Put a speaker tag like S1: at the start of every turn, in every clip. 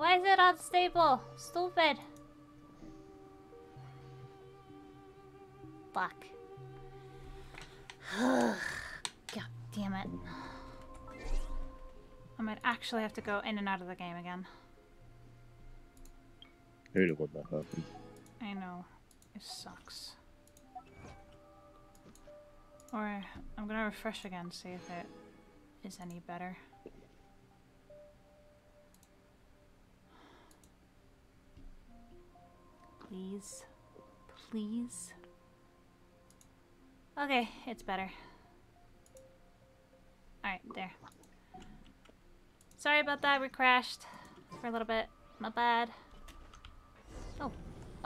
S1: Why is it unstable? Stupid. Fuck. God damn it. I might actually have to go in and out of the game again.
S2: I hate it when that happens.
S1: I know. It sucks. Or I'm gonna refresh again, see if it is any better. Please. Please. Okay, it's better. Alright, there. Sorry about that, we crashed for a little bit. My bad. Oh,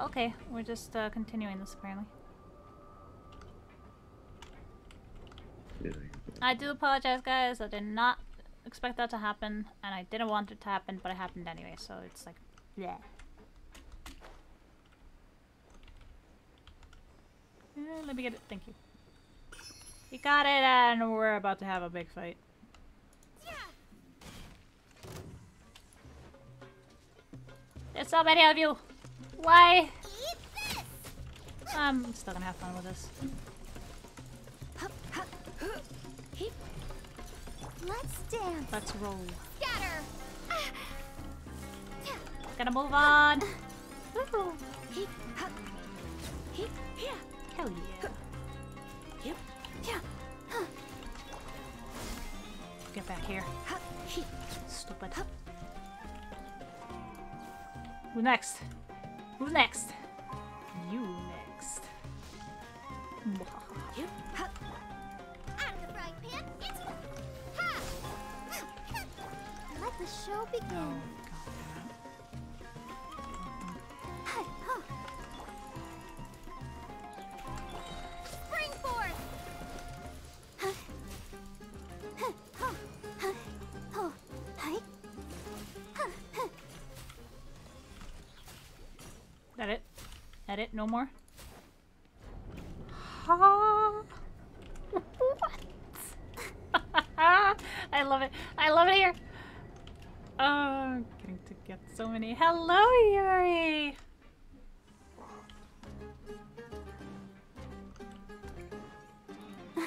S1: okay. We're just uh, continuing this apparently. I do apologize, guys. I did not expect that to happen, and I didn't want it to happen, but it happened anyway, so it's like, yeah. Eh, let me get it. Thank you. You got it, and we're about to have a big fight. There's so many of you. Why? I'm still gonna have fun with this.
S3: Let's dance.
S1: Let's roll.
S3: Scatter.
S1: Gotta move on. Hell yeah. Yep. Yeah. Huh. Get back here. Stupid. Who next? Who's next? You next. Yep.
S3: Out of the frying pan into ha! Let the show begin.
S1: That it? No more? Ha! what? I love it. I love it here. Oh, I'm getting to get so many. Hello, Yuri!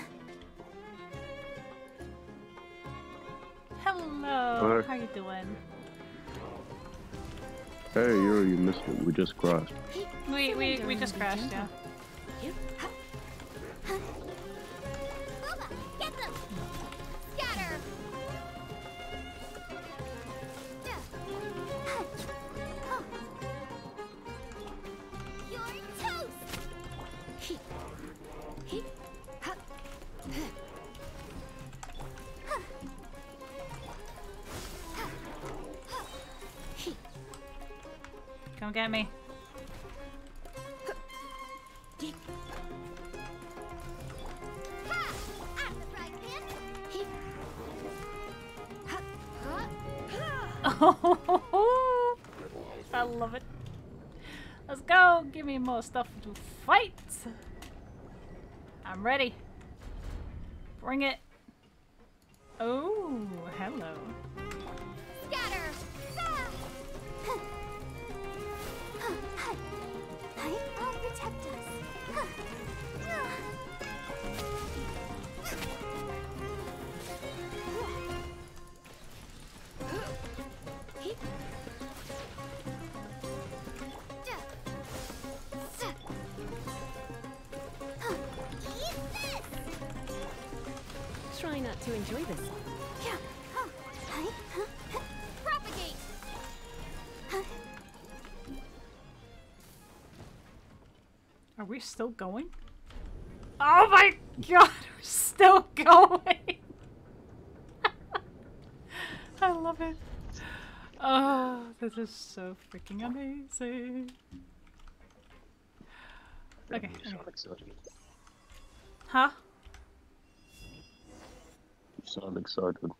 S1: Hello.
S2: Hi.
S1: How you doing?
S2: Hey, you you missed it. We just crashed.
S1: We we we just crashed, yeah. Ready. Bring it. Still going? Oh my god, we're still going. I love it. Oh, this is so freaking amazing. Okay.
S2: You
S1: okay.
S2: sound excited.
S1: Huh?
S2: You sound excited.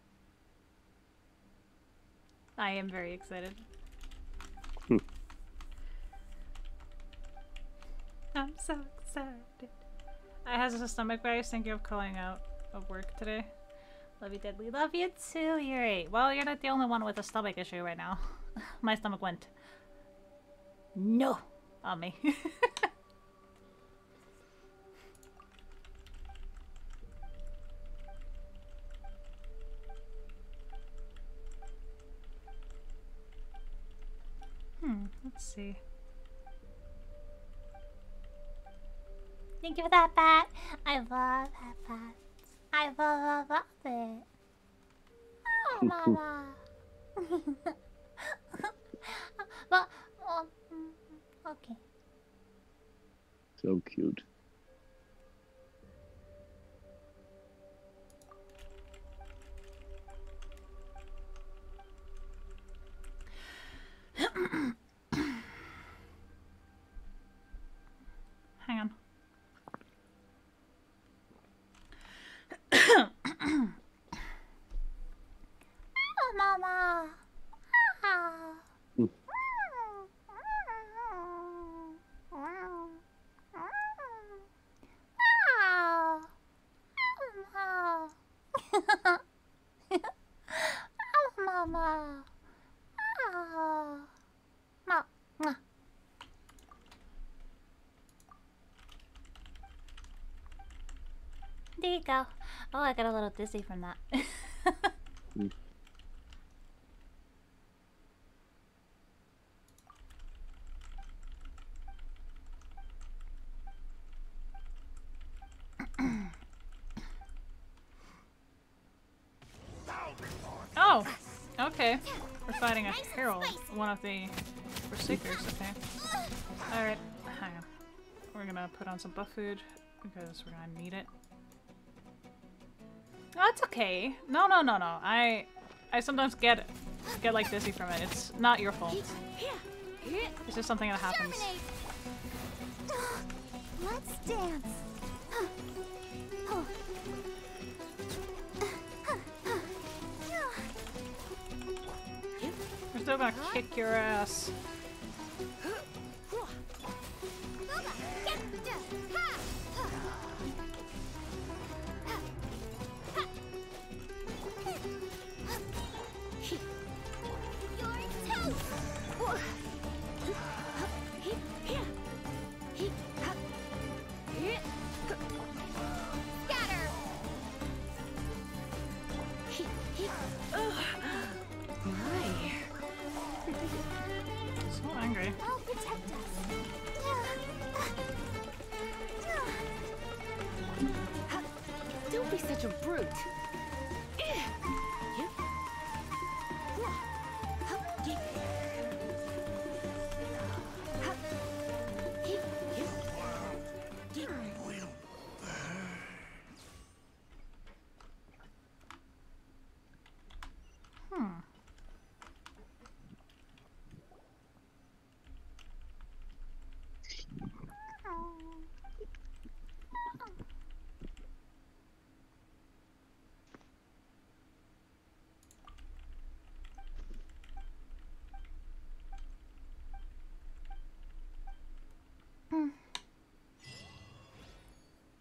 S1: I am very excited. so excited. I has a stomach virus. Thank you of calling out of work today. Love you, deadly. Love you too, Yuri. Well, you're not the only one with a stomach issue right now. my stomach went. No, on me. hmm. Let's see. Thank you for that bat. I love that bat. I love, love, love it. Oh, mama. but, um, okay.
S2: So cute.
S1: Hang on. oh, mama. Ah.
S2: Hmm.
S1: Ah. Ah. Oh, mama. Ah. Ma. Mwah. There you go. Oh, I got a little dizzy from that. Oh, okay. We're fighting a herald, one of the Forsaker's, okay. Alright, hang on. We're gonna put on some buff food, because we're gonna need it. It's okay. No, no, no, no. I, I sometimes get, get like dizzy from it. It's not your fault. It's just something that happens.
S3: Let's dance.
S1: We're still gonna kick your ass.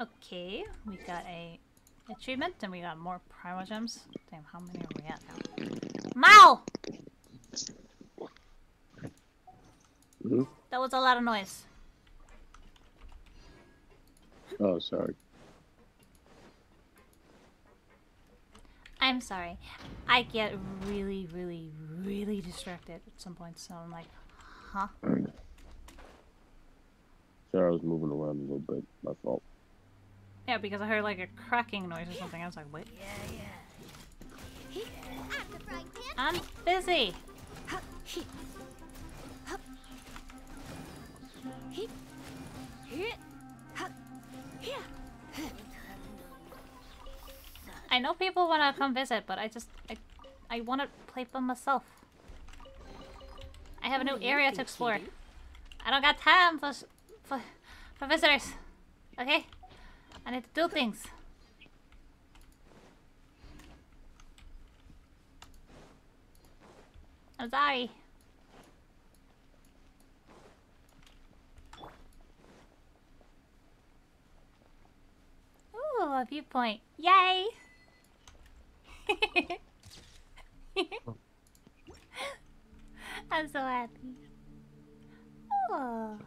S1: Okay, we got a achievement and we got more primogems. Damn, how many are we at now? Mao!
S2: hmm
S1: That was a lot of noise.
S2: Oh, sorry.
S1: I'm sorry. I get really, really, really distracted at some point, so I'm like, huh?
S2: Sorry, I was moving around a little bit. My fault.
S1: Yeah, because I heard like a cracking noise or something. I was like, wait,
S3: At the.
S1: I'm busy. I know people want to come visit, but I just, I, I want to play by myself. I have a new
S4: What are you
S1: area to explore. I don't got time for, for, for visitors. Okay? I need to do things. I'm sorry. Ooh, a viewpoint. Yay! I'm so happy. Oh.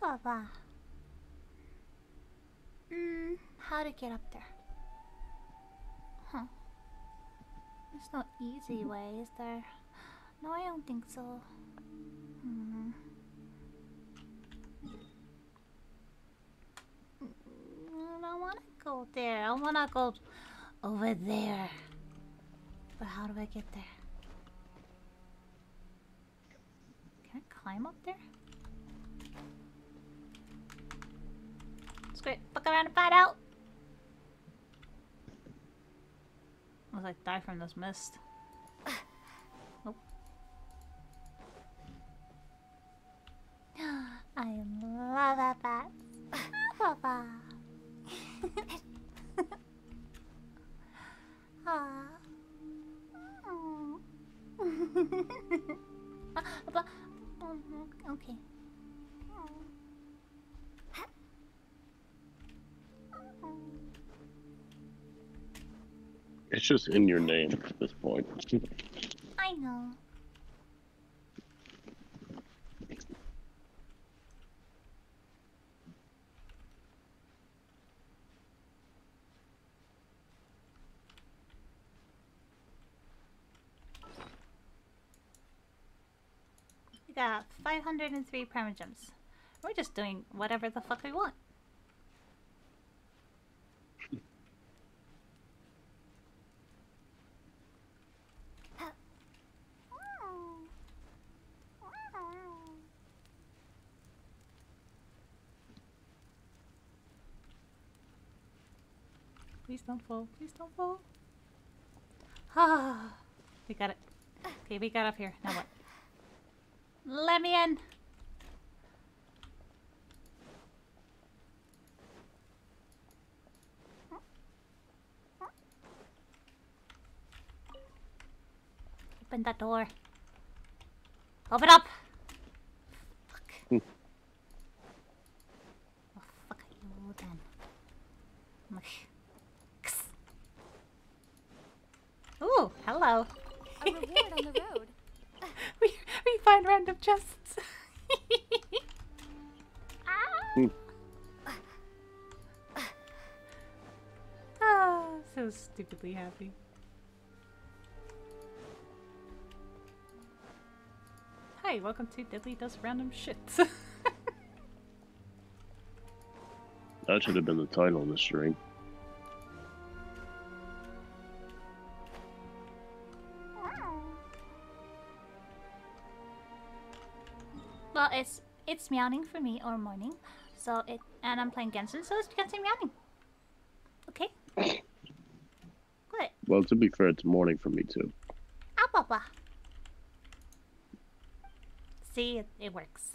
S1: Papa. Hmm, how to get up there? Huh. There's no easy way, is there? No, I don't think so. Hmm. Mm, I don't want to go there. I want to go over there. But how do I get there? Can I climb up there? Screw. Fuck around and find out. Unless I die from this mist. Nope. I love that. Ah, oh, okay.
S2: It's just in your name at this point.
S1: I know. We got 503 Primogems. We're just doing whatever the fuck we want.
S5: Don't fall. Please don't fall. Ah, we got it. Okay, we got up here. Now what? Let me in.
S1: Open that door. Open up! Fuck. Oh, fuck you then.
S5: Hello.
S4: A reward on the road.
S5: we we find random chests.
S1: Ah!
S5: ah, so stupidly happy. Hi, welcome to Deadly Does Random Shit.
S2: That should have been the title of the stream.
S1: It's meowing for me or morning, so it and I'm playing Genshin, so it's Genshin meowing. Okay. Good.
S2: Well, to be fair, it's morning for me too.
S1: Ah, papa. See, it, it works.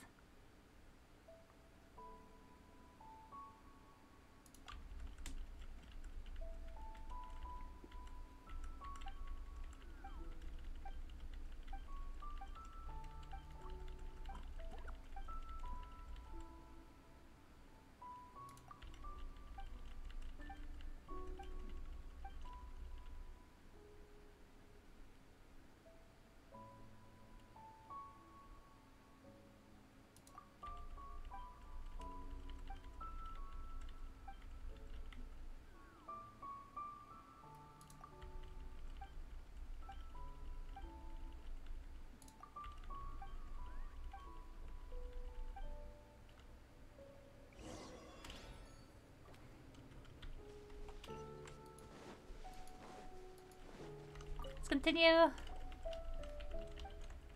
S1: Continue.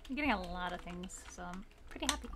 S1: I'm getting a lot of things, so I'm pretty happy.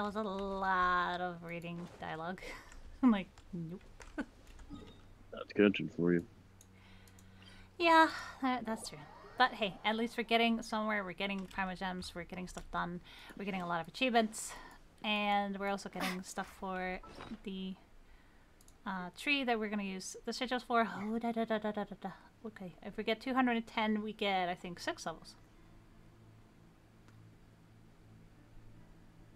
S1: That was a lot of reading dialogue. I'm like, nope.
S2: That's catching for you.
S1: Yeah, that, that's true. But hey, at least we're getting somewhere. We're getting primogems. We're getting stuff done. We're getting a lot of achievements, and we're also getting stuff for the uh, tree that we're gonna use the sigils for. Oh, da da da da da da. da. Okay, if we get 210, we get I think six levels.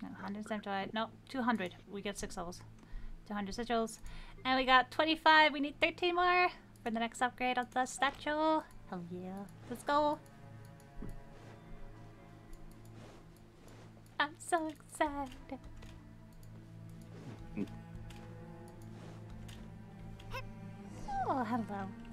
S1: No, 175. No, 200. We get six levels. 200 sigils, and we got 25. We need 13 more for the next upgrade of the statue. Hell yeah. Let's go. I'm so excited. Mm. Oh, hello.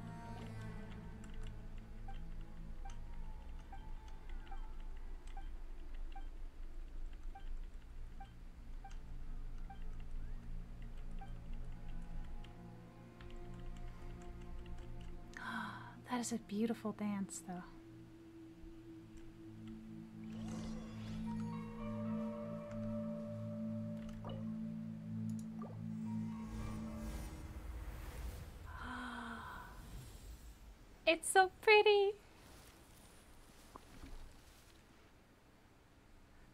S1: Is a beautiful dance, though. It's so pretty.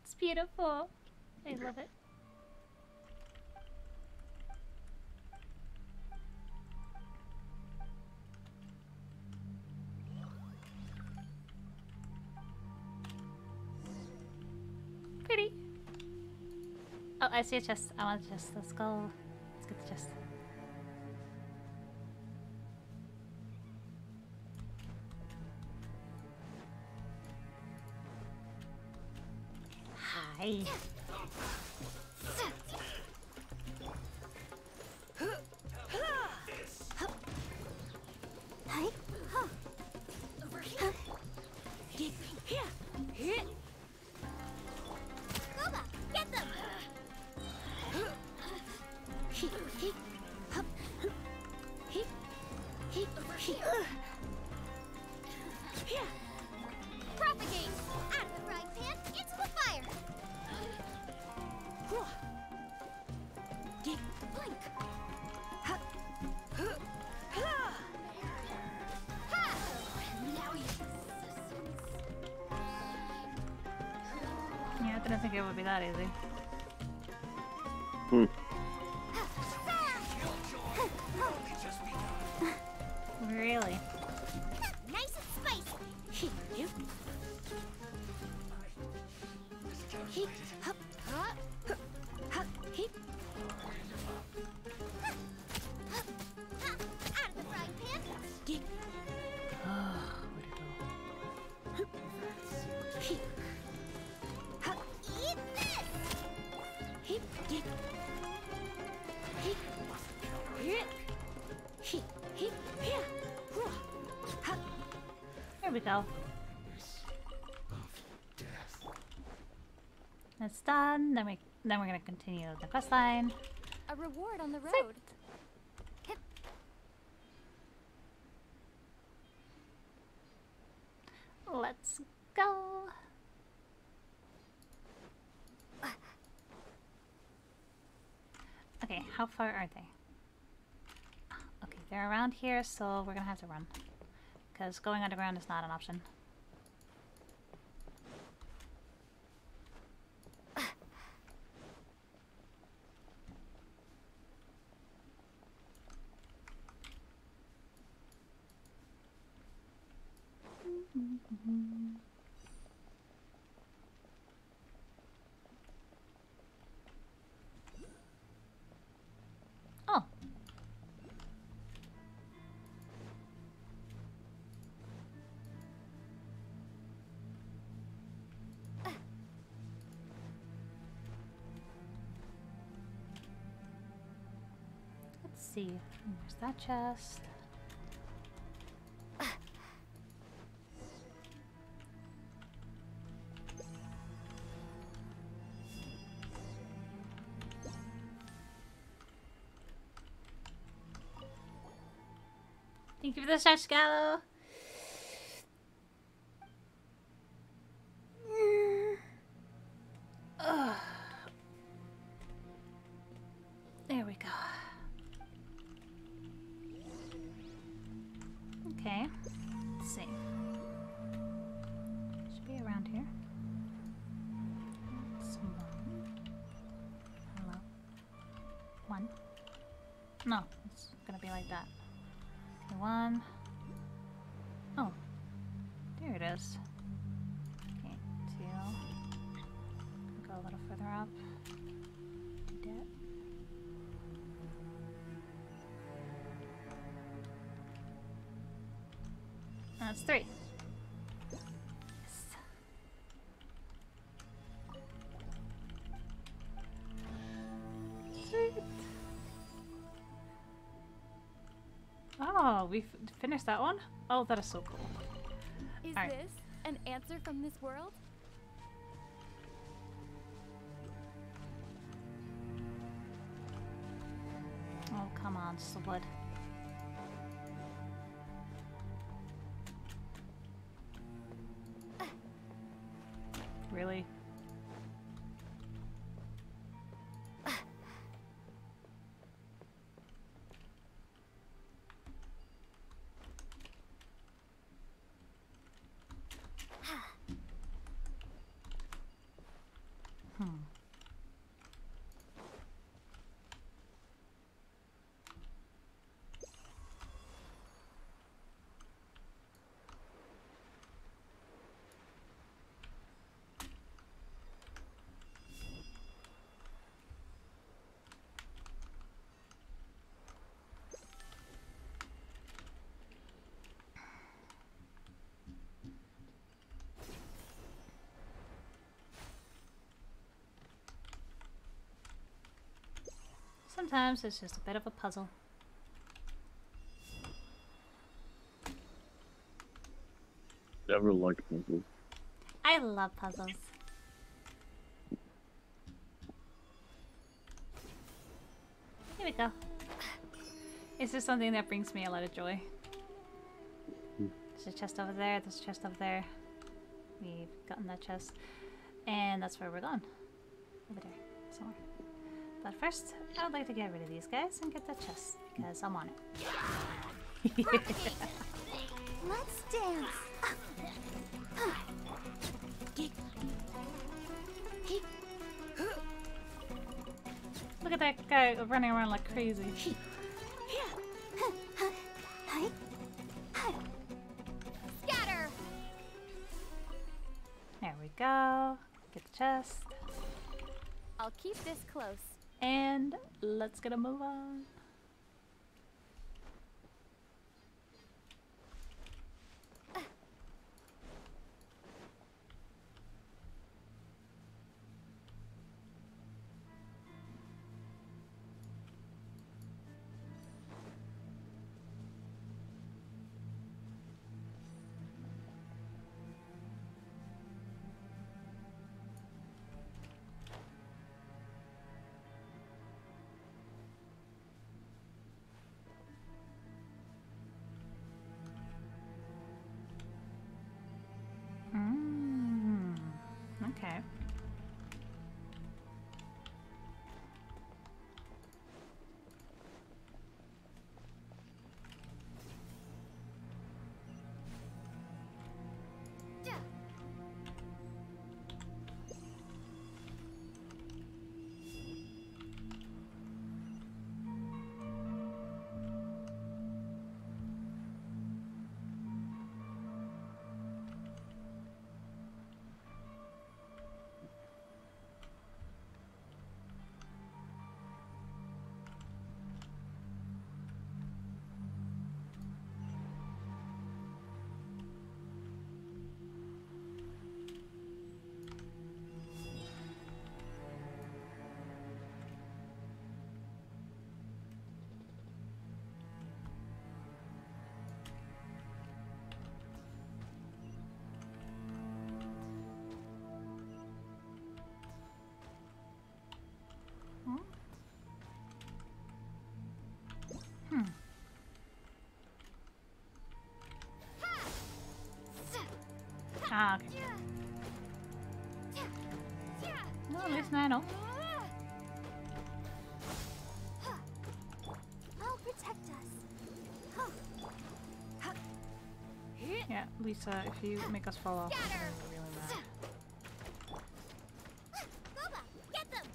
S1: It's beautiful. I love it. See a chest. I want a chest. Let's go. Let's get the chest. Hi.
S3: Hi.
S1: That easy. Done. Then we then we're gonna continue the quest line.
S3: A reward on the road.
S1: Let's go. Okay, how far are they? Okay, they're around here, so we're gonna have to run. Because going underground is not an option. There's that chest. Thank you for the shot, we finished that one? Oh, that is so cool.
S4: Is
S3: Alright.
S4: this an answer from this world?
S1: Oh, come on, Slud. Sometimes it's just a bit of a puzzle.
S2: Never liked puzzles.
S1: I love puzzles. Here we go.
S3: It's just something that brings me a lot of joy.
S1: There's a chest over there, there's a chest over there. We've gotten that chest. And that's where we're going. Over there, somewhere. But first, I would like to get rid of these guys and get that chest, because I'm on it.
S4: Let's dance.
S3: Look at that guy running around like crazy.
S4: Scatter.
S1: There we go. Get the chest.
S4: I'll keep this close.
S1: And let's get a move on.
S3: Ah, okay. No, at least I know. Yeah, Lisa, if you make us fall off, I'm
S4: Scatter.
S3: gonna be really mad.
S4: Boba, get them.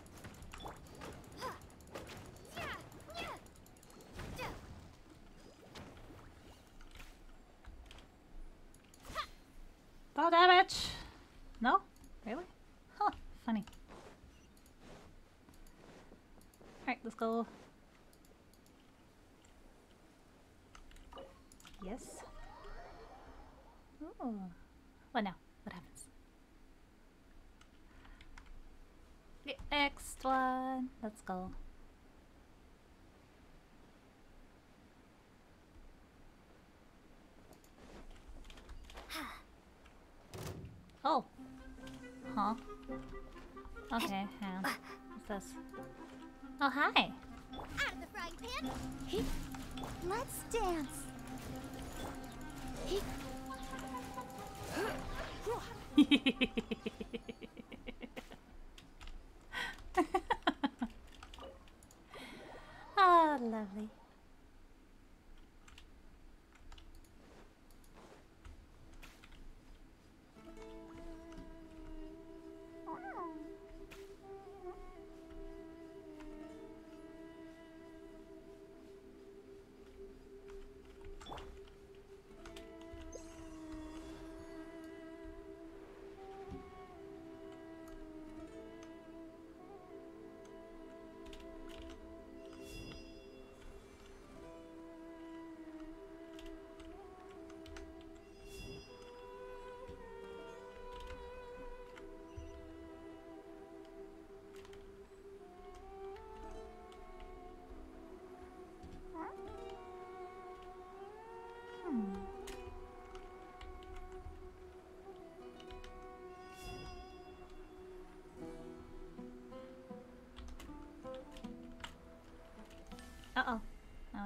S1: Oh, damage! No? Really? Huh, funny. Alright, let's go. Yes. Ooh. What now? What happens? The next one. Let's go. Oh. Huh. Okay, hang. What's this? Oh, hi.
S3: Out of the frying pan. Let's dance.
S1: Ah, lovely.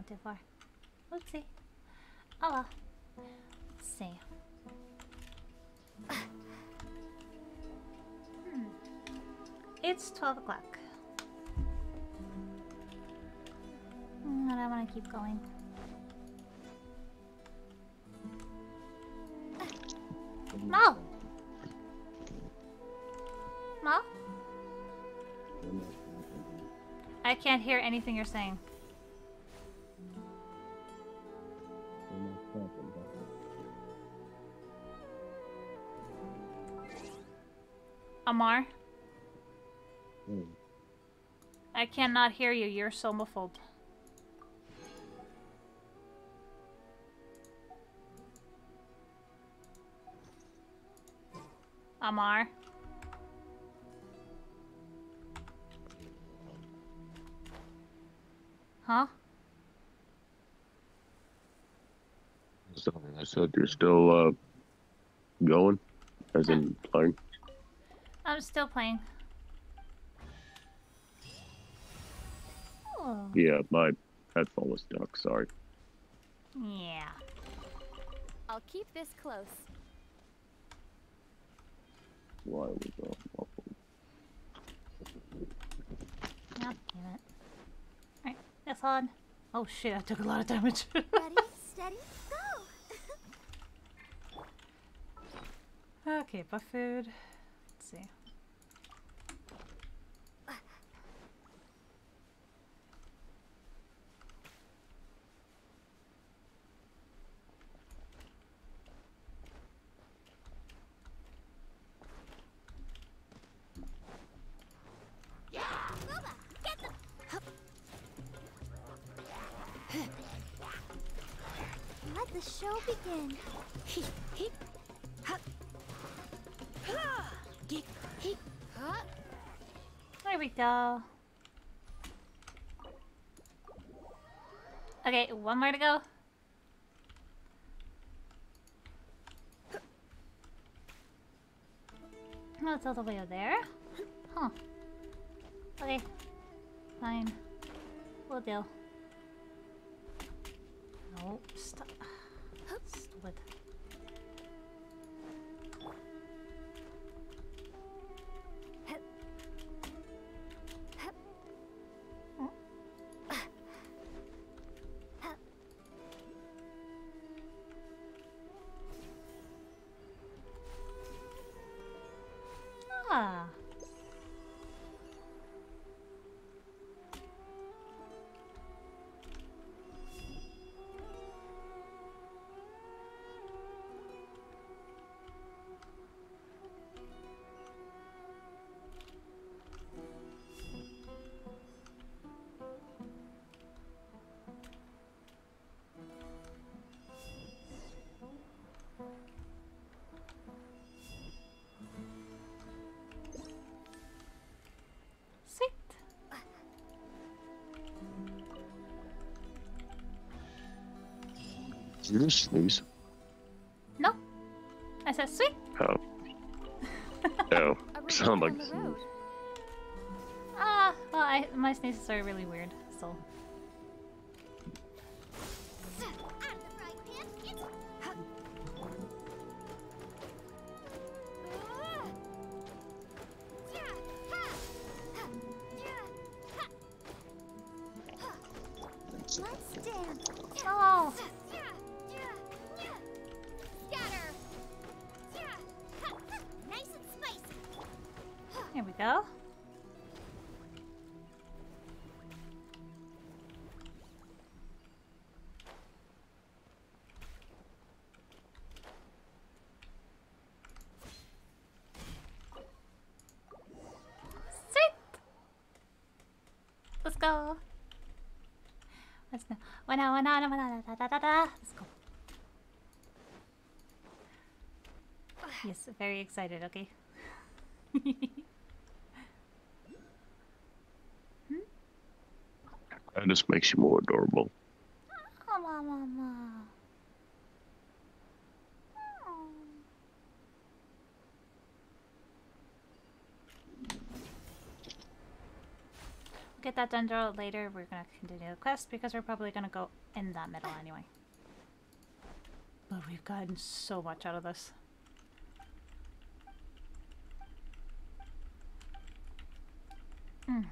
S1: I too far. Oopsie. Oh well. Let's see. Hmm. It's 12 o'clock. Mm, I don't want to keep going. Mo! Mo? I can't hear anything you're saying. Amar, I cannot hear you. You're so muffled. Amar. Huh?
S2: So I said you're still uh, going, as in playing.
S1: I'm still playing. Oh,
S2: Yeah, my headphone was stuck. Sorry.
S1: yeah.
S3: I'll keep this close.
S2: Why was uh, muffled?
S1: God damn it. Alright, this on. Oh shit, I took a lot of damage.
S3: Ready, steady, go!
S6: Okay, buff food.
S1: One more to go. Oh, it's all the way over there. Huh. Okay. Fine. We'll deal.
S2: Did you sneeze?
S1: No. I said sweet.
S2: Oh. oh. Sound like
S3: on the road.
S1: Ah, well, I, my sneezes are really weird, so. Here we go. Sweet. Let's go. Let's go. Let's go. Yes, very excited, okay?
S2: That just makes you more adorable.
S1: Get that done later. We're gonna continue the quest because we're probably gonna go in that middle anyway. But we've gotten so much out of this. Mm.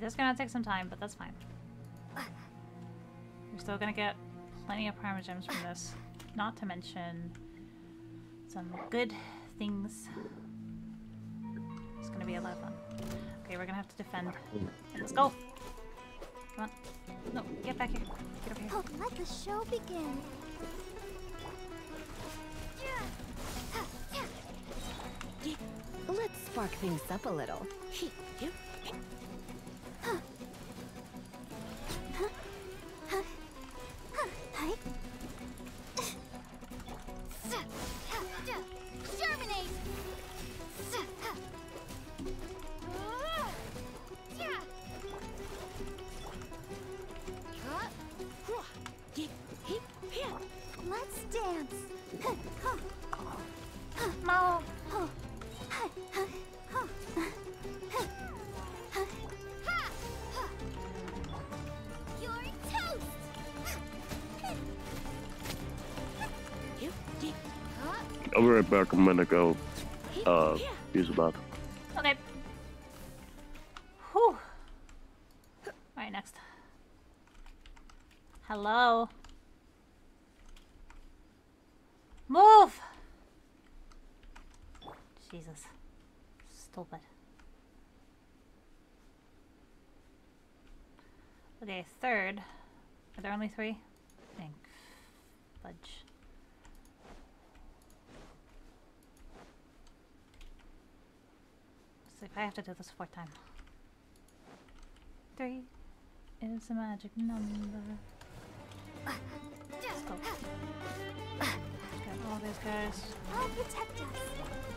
S1: Okay, this is gonna take some time, but that's fine. We're still gonna get plenty of Primogems from this. Not to mention some good things. It's gonna be a lot of fun. Okay, we're gonna have to defend. Let's go! Come on. No, get back here. Get over here.
S3: Oh, let the show begin.
S7: Let's spark things up a little.
S3: Hi.
S2: I'll be right back. I'm gonna go uh the bathroom.
S1: Okay. Whew. Alright, next. Hello. Move! Jesus. Stupid. Okay, third. Are there only three? I think. If I have to do this four times. Three is a magic number. Let's go. Get all these guys.
S3: I'll protect us.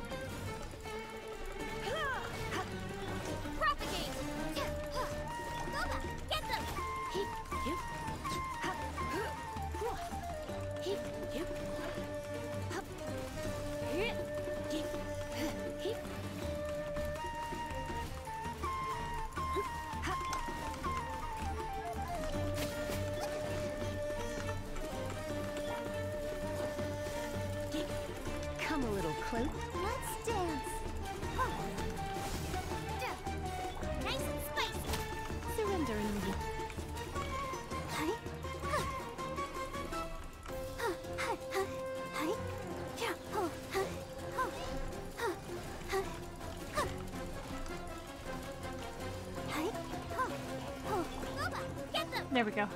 S1: There we go.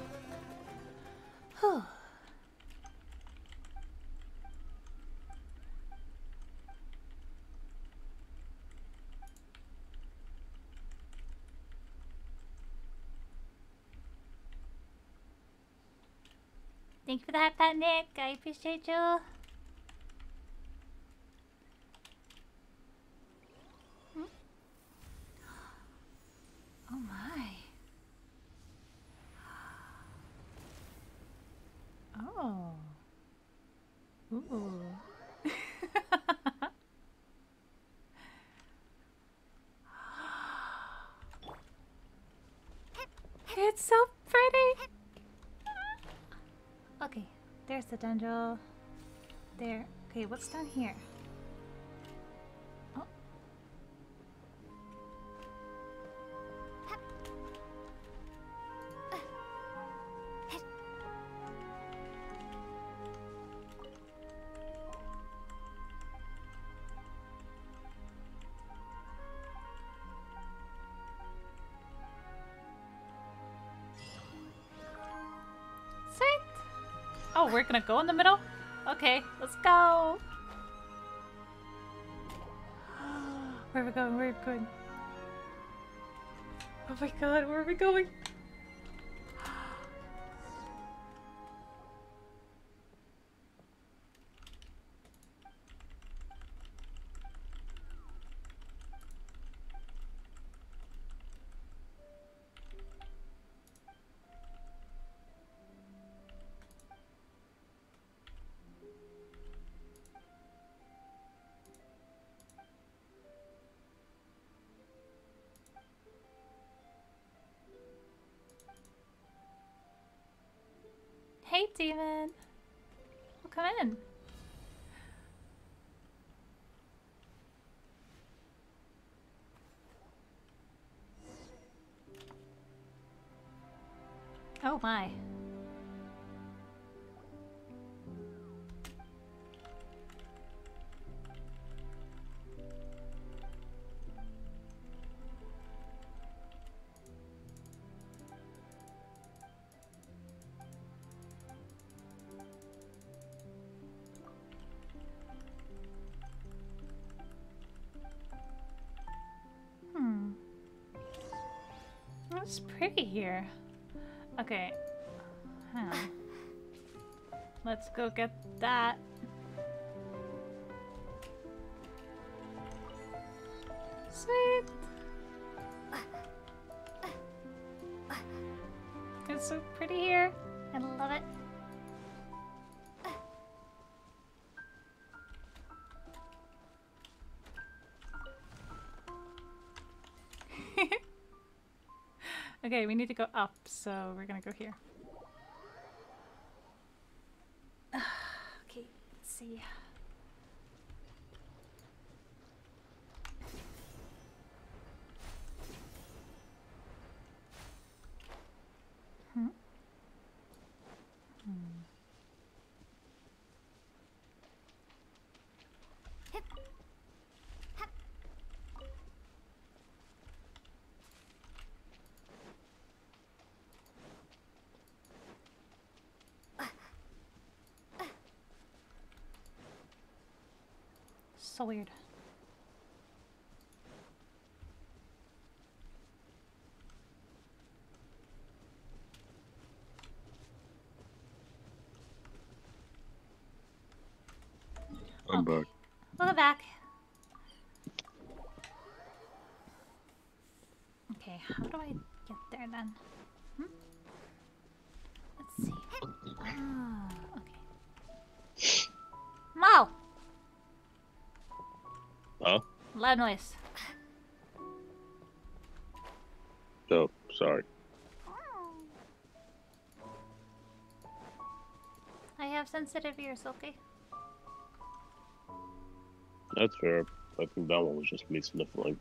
S1: Whew. Thank you for that Nick. I appreciate you. Hmm? Oh my. Oh. Ooh. it's so pretty. Okay, there's the dungeon. There. Okay, what's down here? We're gonna go in the middle? Okay, let's go. Where are we going? Where are we going? Oh my god, where are we going? Demon. Well, come in. Oh my. It's pretty here. Okay. Huh. Let's go get that. Sweet. It's so pretty here. Okay, we need to go up, so we're gonna go here. okay, let's see. So weird.
S2: I'm back.
S1: Welcome back. Okay, how do I get there then? Hmm? Let's see. Ah,
S2: Huh?
S1: Loud noise.
S2: Oh, sorry.
S1: I have sensitive ears, okay?
S2: That's fair. I think that one was just me sniffling.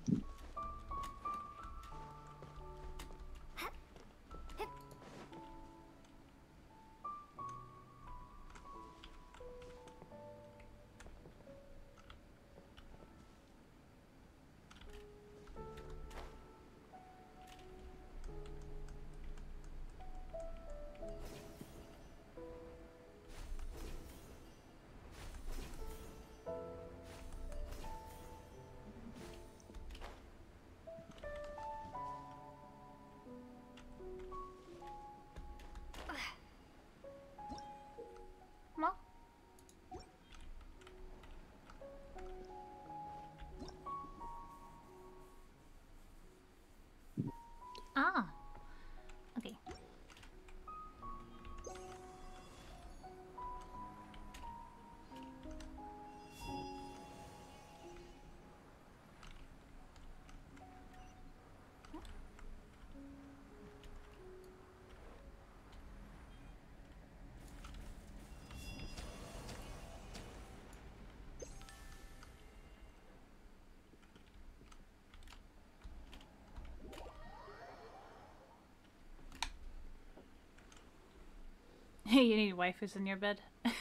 S8: You need waifus in your bed.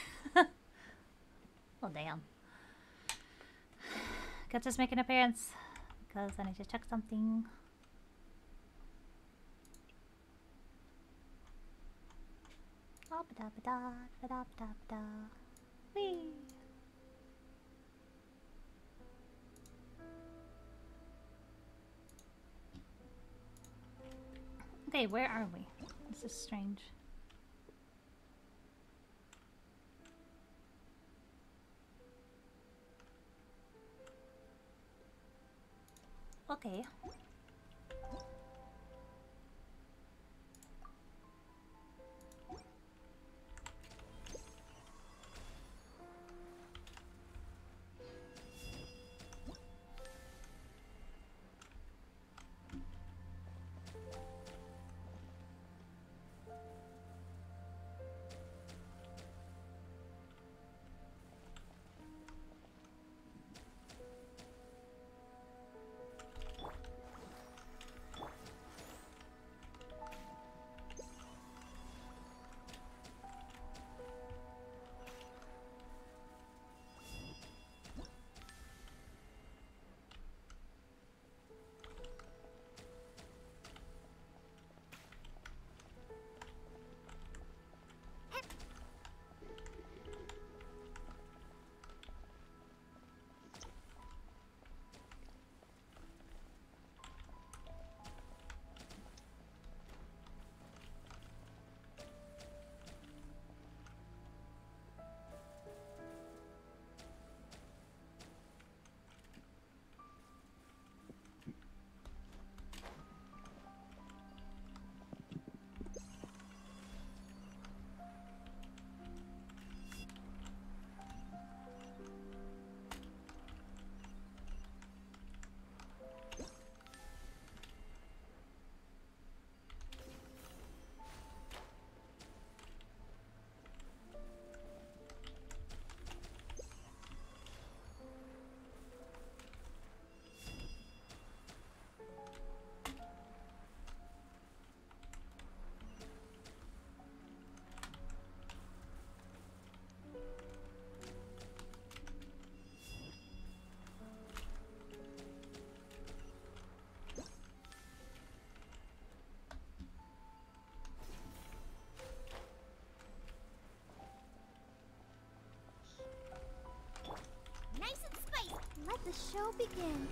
S1: Oh damn. Could just make an appearance because I need to check something. Oh, ba-da, ba-da, ba-da, ba-da, ba-da. Whee! Okay, where are we? This is strange. Okay.
S3: The show begin.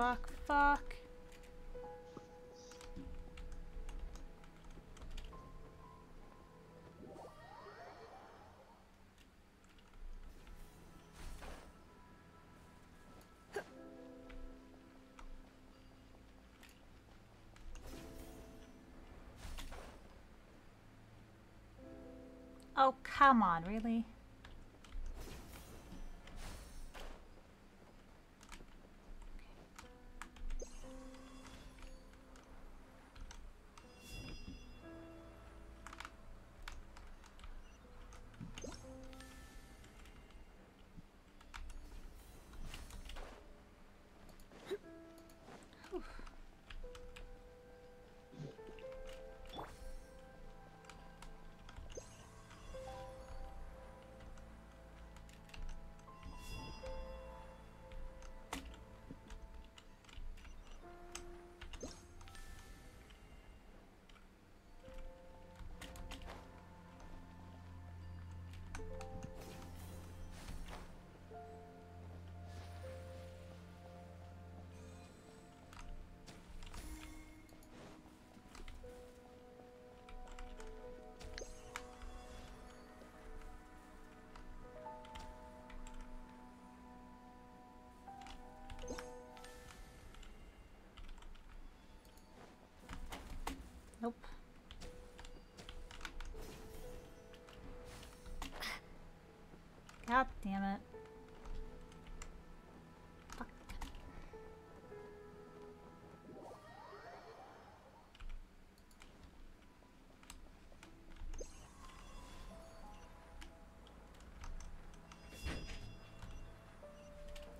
S8: Fuck, fuck.
S1: Oh, come on, really?
S3: God damn it.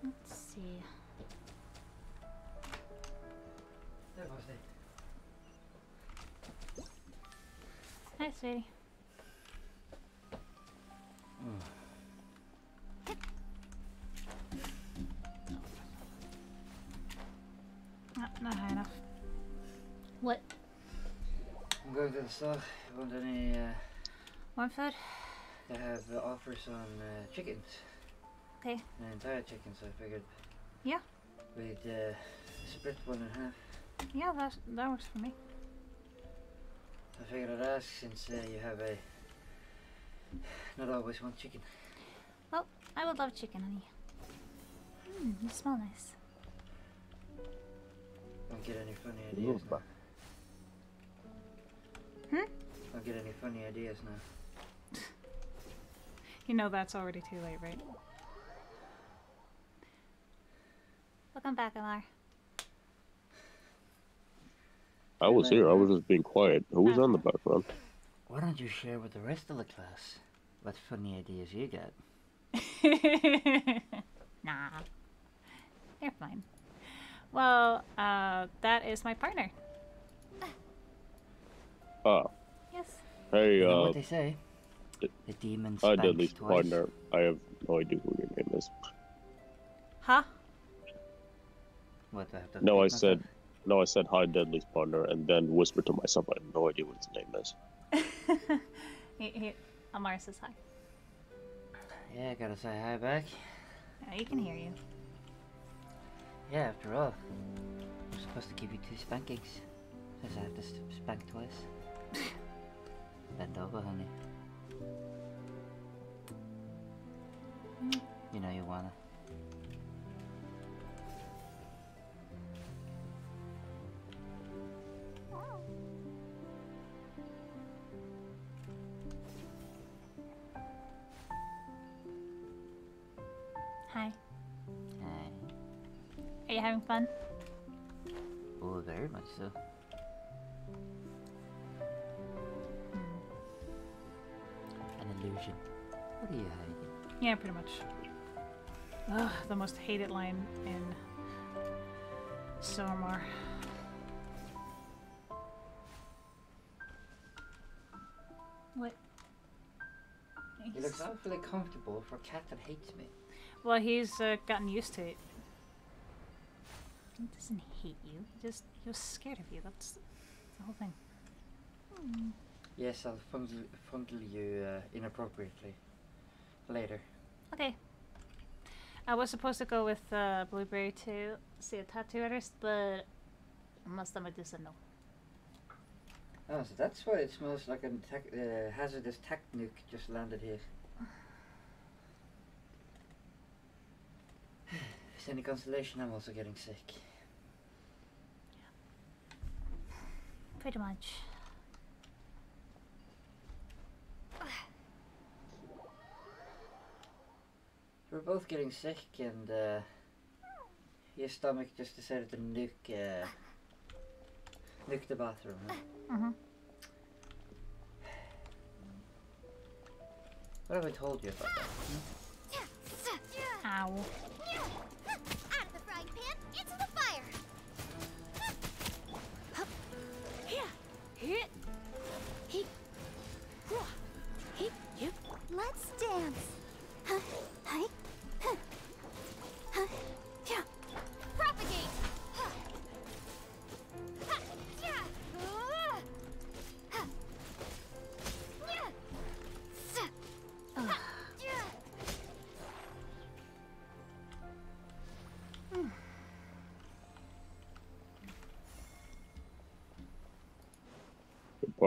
S1: Let's see. That was.
S3: Hi, sweetie.
S9: I'm going to the store. Want any? Uh,
S3: Warm food?
S9: they have uh, offers on uh, chickens.
S3: Okay.
S9: An entire chicken, so I figured.
S3: Yeah.
S9: We'd uh, split one in half.
S1: Yeah, that that works for me.
S9: I figured I'd ask since uh, you have a. Not always one chicken.
S3: Well, I would love chicken, honey. Mmm, you smell nice.
S9: Don't get any funny ideas now.
S3: Hmm?
S9: Don't get any funny ideas now.
S1: You know that's already too late, right?
S3: Welcome back, Amar.
S2: I was here. I was just being quiet. Who was on the background?
S9: Why don't you share with the rest of the class what funny ideas you got?
S3: Nah. You're fine.
S1: well, uh, that is my partner.
S2: Ah,
S3: Yes.
S2: hey,
S9: You know
S2: uh,
S9: what they say? The demon
S2: hi,
S9: spanks
S2: Deadly
S9: twice.
S2: partner. I have no idea who your name is.
S3: Huh?
S9: What, I have to
S2: No, I
S9: repeat
S2: said, no, I said hi, Deadly's partner, and then whispered to myself. I have no idea what his name is.
S3: he, he, Amar says hi.
S9: Yeah, I gotta say hi back.
S3: Yeah, he can hear you.
S9: Yeah, after all, I'm supposed to give you two spankings. Says I have to spank twice. Bend over, honey. You know you wanna.
S3: Hi.
S9: Hi.
S3: Are you having fun?
S9: Oh, very much so. Illusion. What are you hiding?
S1: Yeah, pretty much. Ugh, the most hated line in Sormar.
S3: What?
S9: He looks awfully comfortable for a cat that hates me.
S1: Well, he's uh, gotten used to it.
S3: He doesn't hate you. He just
S1: He was scared of you. That's the whole thing.
S9: Yes, I'll fondle, fondle you uh, inappropriately. Later.
S1: Okay. I was supposed to go with uh, Blueberry to see a tattoo artist, but Master Medusa no.
S9: Oh, so that's why it smells like a tech, uh, hazardous tech nuke just landed here. it's any consolation, I'm also getting sick.
S3: pretty much.
S9: We're both getting sick, and uh, your stomach just decided to nuke, uh, nuke the bathroom. Huh?
S3: Mhm.
S9: What have I told you about that?
S3: Ow.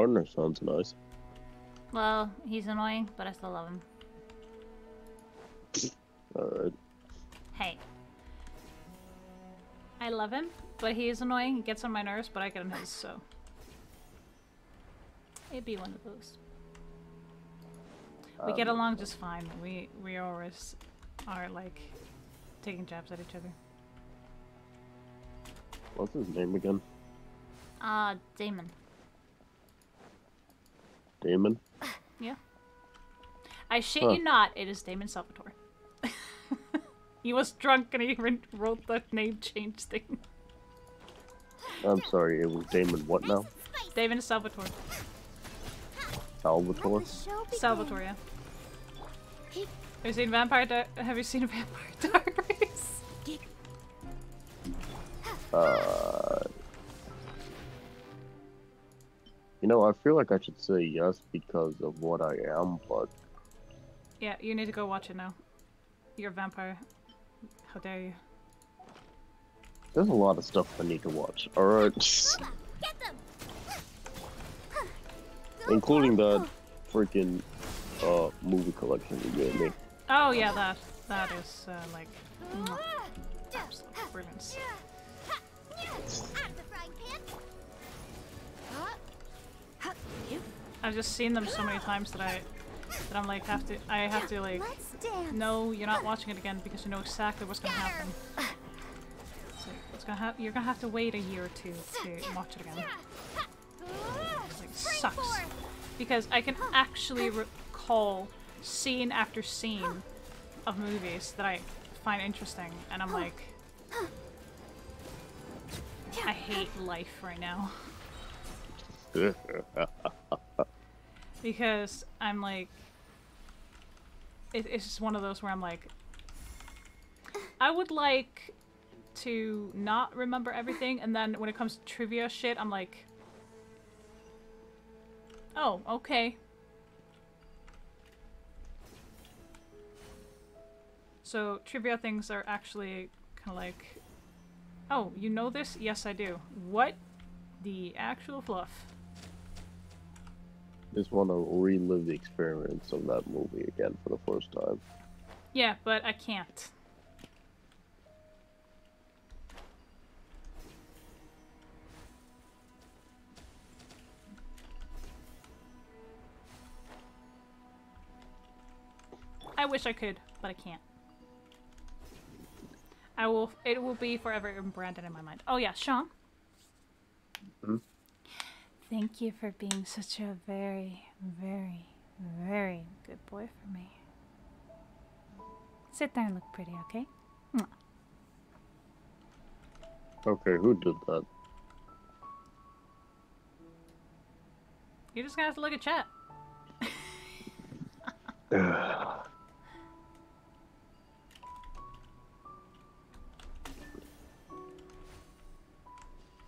S2: Partner sounds nice.
S3: Well, he's annoying, but I still love him.
S2: Alright.
S3: Hey.
S1: I love him, but he is annoying. He gets on my nerves, but I get on his, so. It'd be one of those. We get
S2: Um,
S1: along just fine. We we always are like taking jabs at each other.
S2: What's his name again?
S3: Uh, Damon.
S2: Damon? Yeah.
S1: I shit
S2: Huh.
S1: you not, it is Damon Salvatore. He was drunk and he wrote the name change thing.
S2: I'm sorry, it was Damon what now?
S1: David Salvatore.
S2: Salvatore?
S4: Let the show begin.
S1: Salvatore, yeah. Have you seen Vampire Di- Have you seen Vampire Diaries?
S2: Uh, you know, I feel like I should say yes because of what I am, but
S1: Yeah, you need to go watch it now. You're a vampire. How dare you?
S2: there's a lot of stuff I need to watch. Alright. Including that freaking uh, movie collection you gave me.
S1: Oh yeah, that that is uh, like mwah, absolute brilliance. I've just seen them so many times that I that I'm like have to I have to like no, you're not watching it again because you know exactly what's gonna happen. So it's gonna have you're gonna have to wait a year or two to watch it again. It's like sucks. because I can actually recall scene after scene of movies that I find interesting, and I'm like, I hate life right now because I'm like, it, it's just one of those where I'm like, I would like to not remember everything, and then when it comes to trivia shit, I'm like, oh, okay. So trivia things are actually kind of like, oh, you know this? Yes, I do. What? The actual fluff.
S2: Just want to relive the experience of that movie again for the first time.
S1: Yeah, but I can't. I wish I could, but I can't. I will. It will be forever branded in my mind. Oh yeah, Sean.
S2: Hmm?
S3: Thank you for being such a very, very, very good boy for me. Sit there and look pretty, okay? Mwah.
S2: Okay, who did that?
S1: You're just gonna have to look at chat.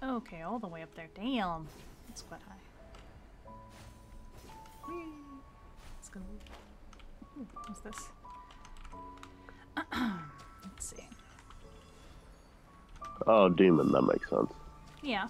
S1: Okay, all the way up there. Damn. That's quite high. Whee! Let's go. Ooh, what's this? Let's see.
S2: oh, demon, that makes sense.
S1: Yeah.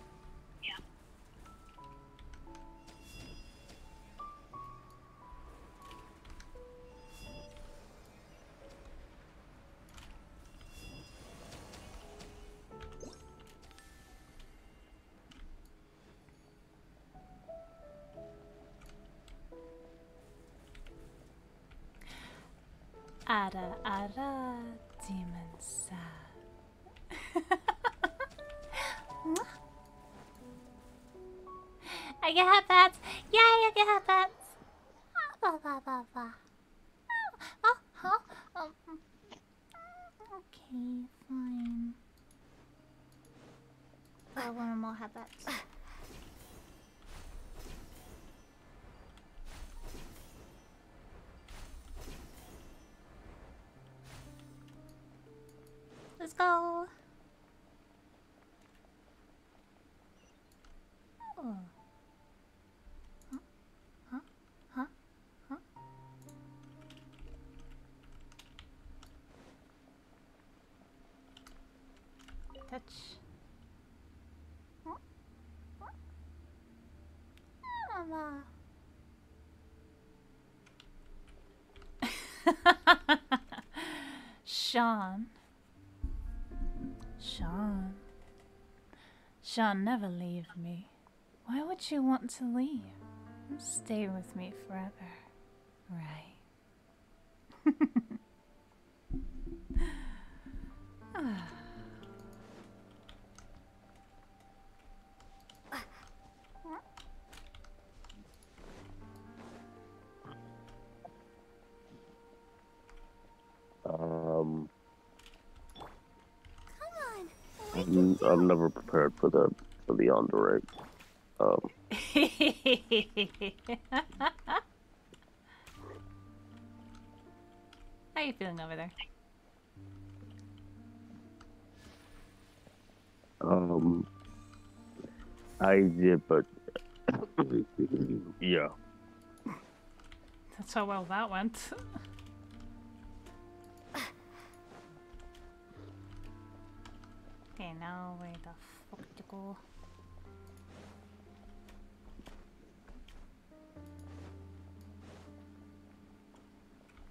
S3: Touch. Sean. Sean. Sean, never leave me. Why would you want to leave? Stay with me forever. Right.
S2: Um, I'm, never prepared for the for the underrate. Um,
S1: How you feeling over there?
S2: um, I did, but yeah.
S10: That's how well that went.
S1: Okay, now where the fuck to go?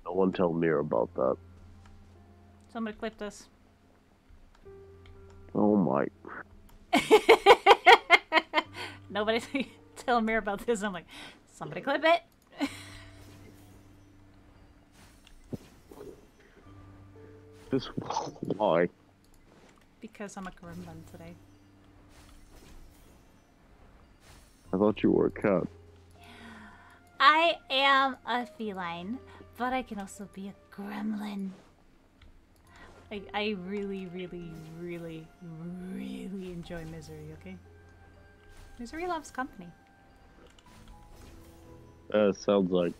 S2: No one tell Mir about that.
S1: Somebody clip this.
S2: Oh my.
S1: Nobody tell Mir about this. I'm like, somebody clip it.
S2: This why?
S10: Because I'm a gremlin today.
S2: I thought you were a cat.
S1: I am a feline, but I can also be a gremlin.
S10: I, I really, really, really, really enjoy misery, okay? Misery loves company.
S2: Uh, sounds like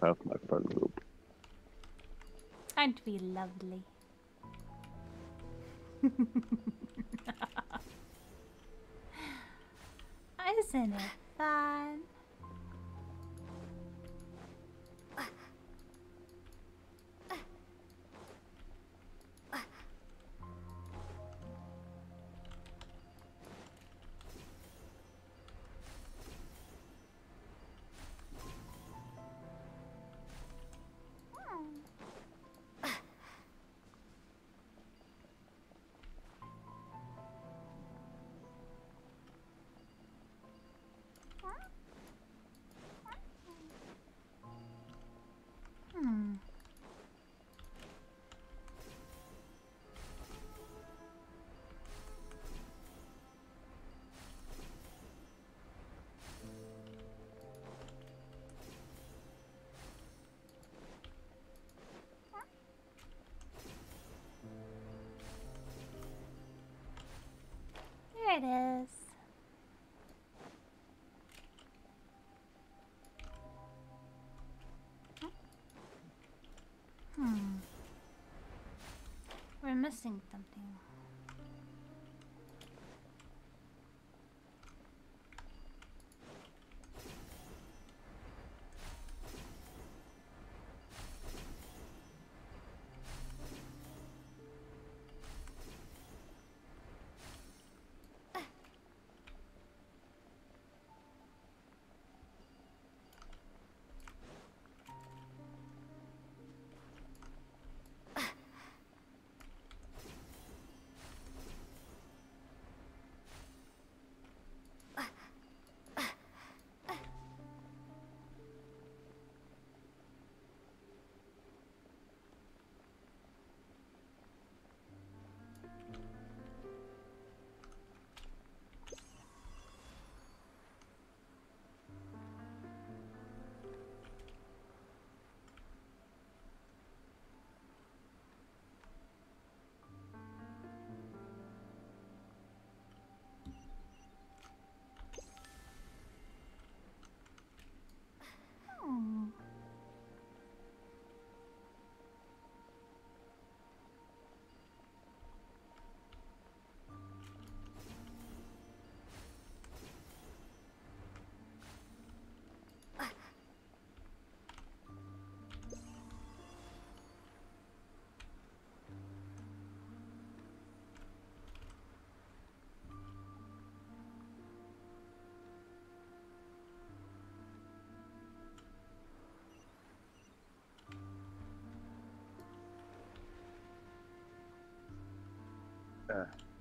S2: half my friend group.
S1: Aren't we lovely? Isn't it fun? There it is. Hmm. We're missing something.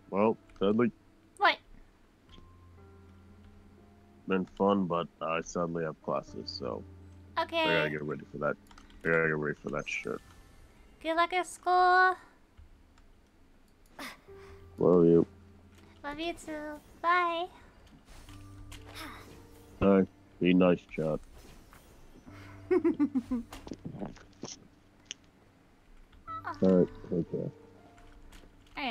S2: Well, sadly,
S1: What?
S2: been fun, but I sadly have classes, so Okay. I gotta get ready for that. I gotta get ready for that shit.
S1: Good luck at school.
S2: Love you.
S1: Love you too. Bye.
S2: Bye. Be nice, chat. Alright, take care.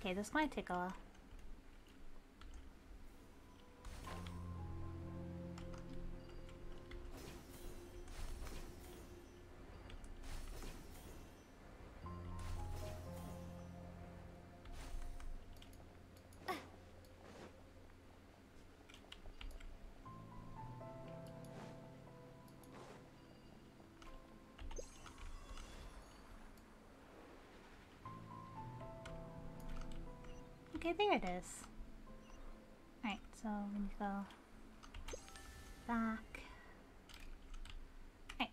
S1: Okay, this might take a while. There it is. Alright, so we need to go back. Alright.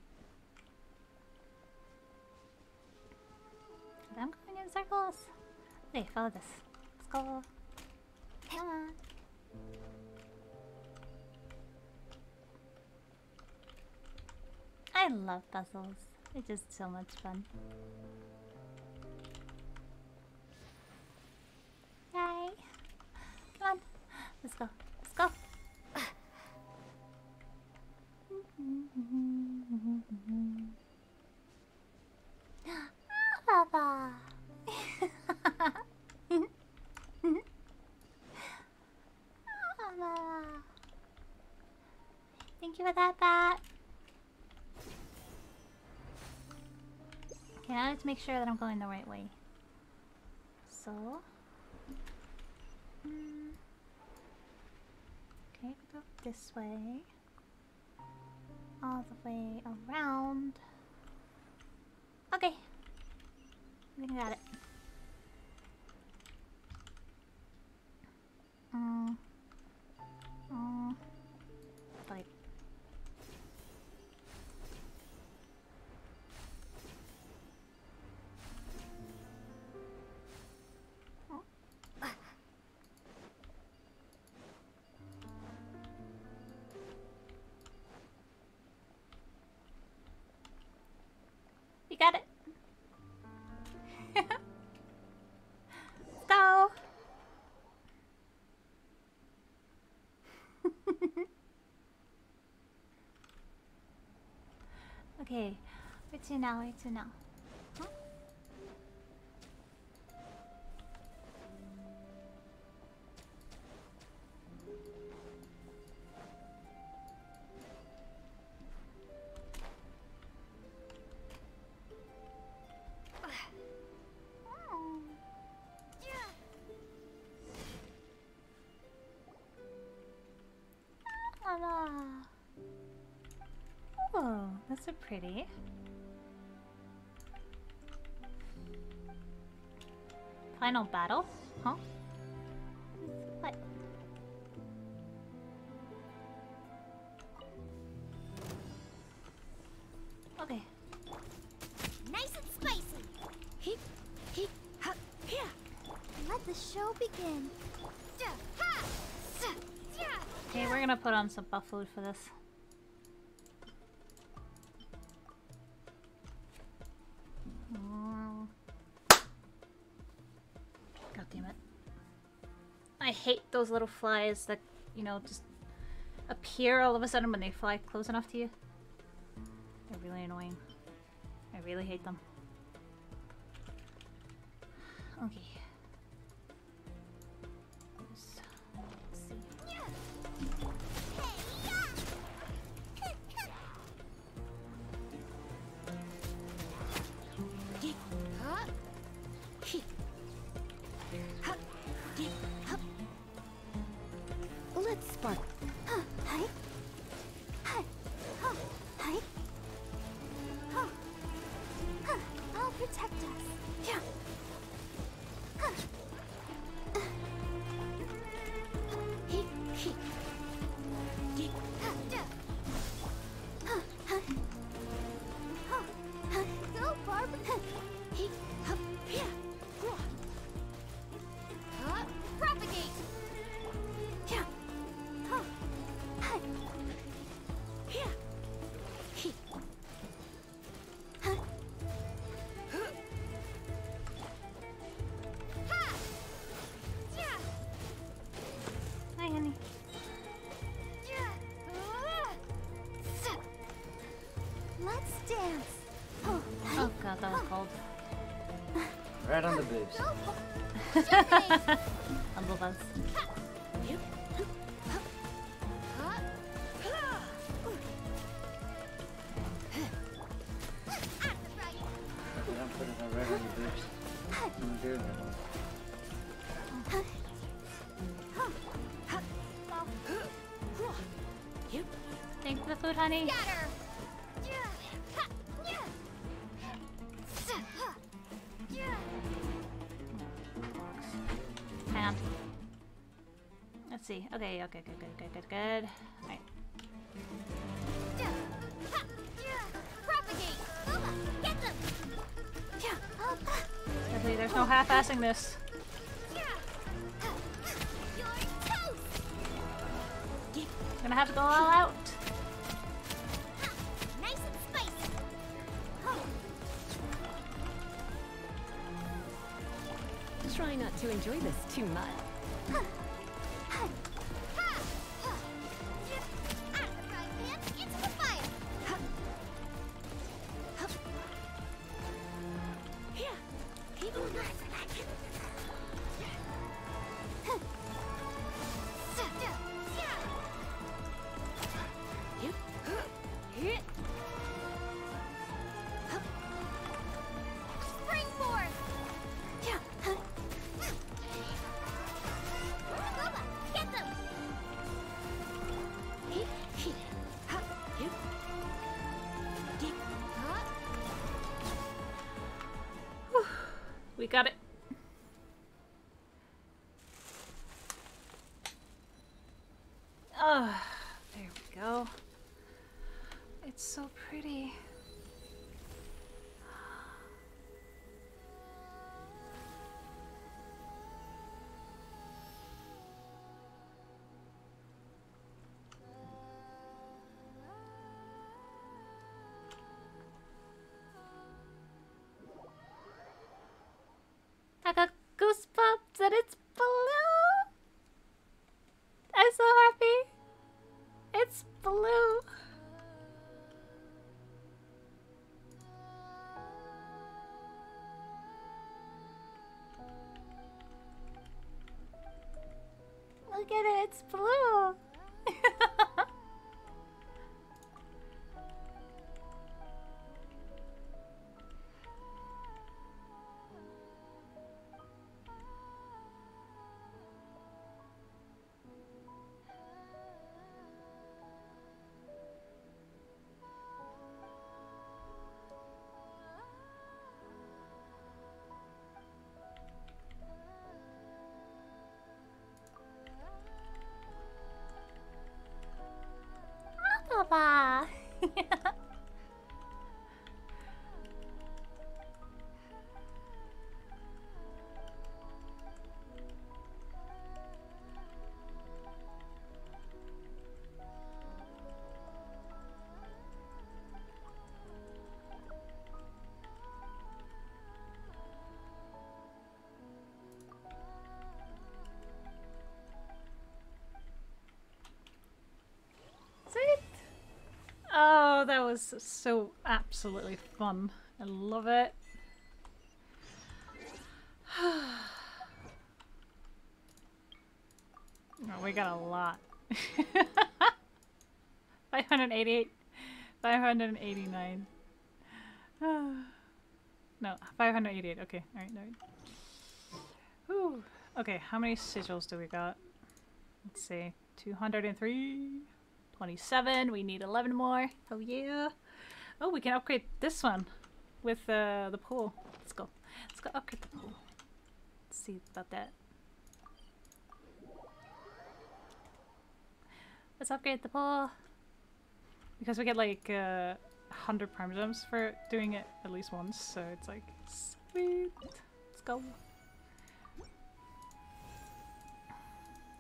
S1: I'm going in circles. Okay, follow this. Let's go. Come on. I love puzzles. They're just so much fun. For that. Okay, now let's make sure that I'm going the right way. So, Mm. Okay, go this way. All the way around. Okay. I think I got it. Okay, where to now? Where to now? Pretty. Final battle? Huh? What? Okay.
S3: Nice and spicy. Heep, heep, ha, here. Let the show begin. Ja, ha, sa, ja.
S1: Okay, we're gonna put on some buff food for this. Those little flies that, you know, just appear all of a sudden when they fly close enough to you. They're really annoying. I really hate them.
S3: Food, honey. Hang on. Let's see. Okay, okay, good, good, good, good, good. Alright.
S1: There's no half-assing this.
S3: Gonna have to go all out.
S7: Not to enjoy this too much.
S3: Blue. Look at it, it's blue.
S1: That was so absolutely fun. I love it. oh, we got a lot. 588. 589. no, 588. Okay, alright, alright. Okay, how many sigils do we got? Let's see. 203. 27. We need 11 more. Oh, yeah. Oh, we can upgrade this one with uh, the pool. Let's go. Let's go upgrade the pool. Let's see about that. Let's upgrade the pool. Because we get like uh, 100 primogems for doing it at least once. So it's like, sweet. Let's go.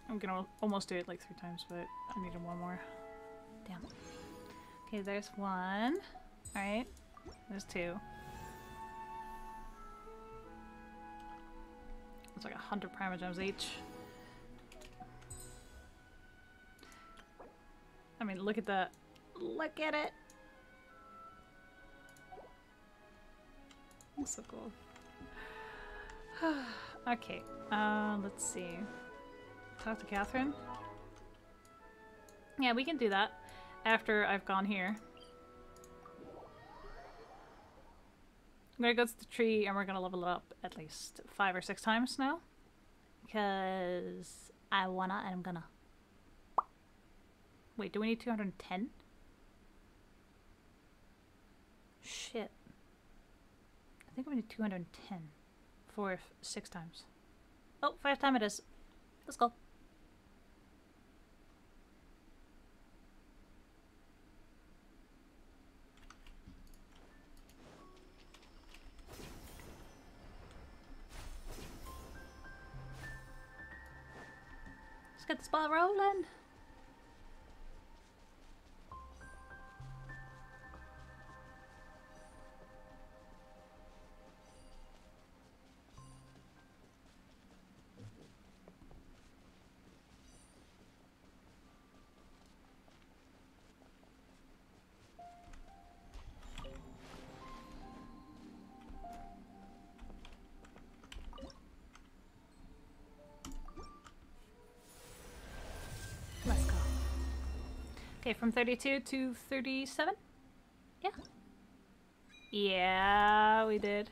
S1: I'm gonna almost do it like three times, but I needed one more. Damn. Okay, there's one. Alright. There's two. It's like a hundred primogems each. I mean, look at that. Look at it! so cool. okay, uh, let's see. Talk to Katheryne. Yeah, we can do that after I've gone here. I'm gonna go to the tree and we're gonna level it up at least five or six times now. Because I wanna and I'm gonna. Wait, do we need 210? Shit. I think we need 210 for f- six times. Oh, five time it is. Let's go. Ball rolling. Okay, from 32 to 37? Yeah. Yeah, we did.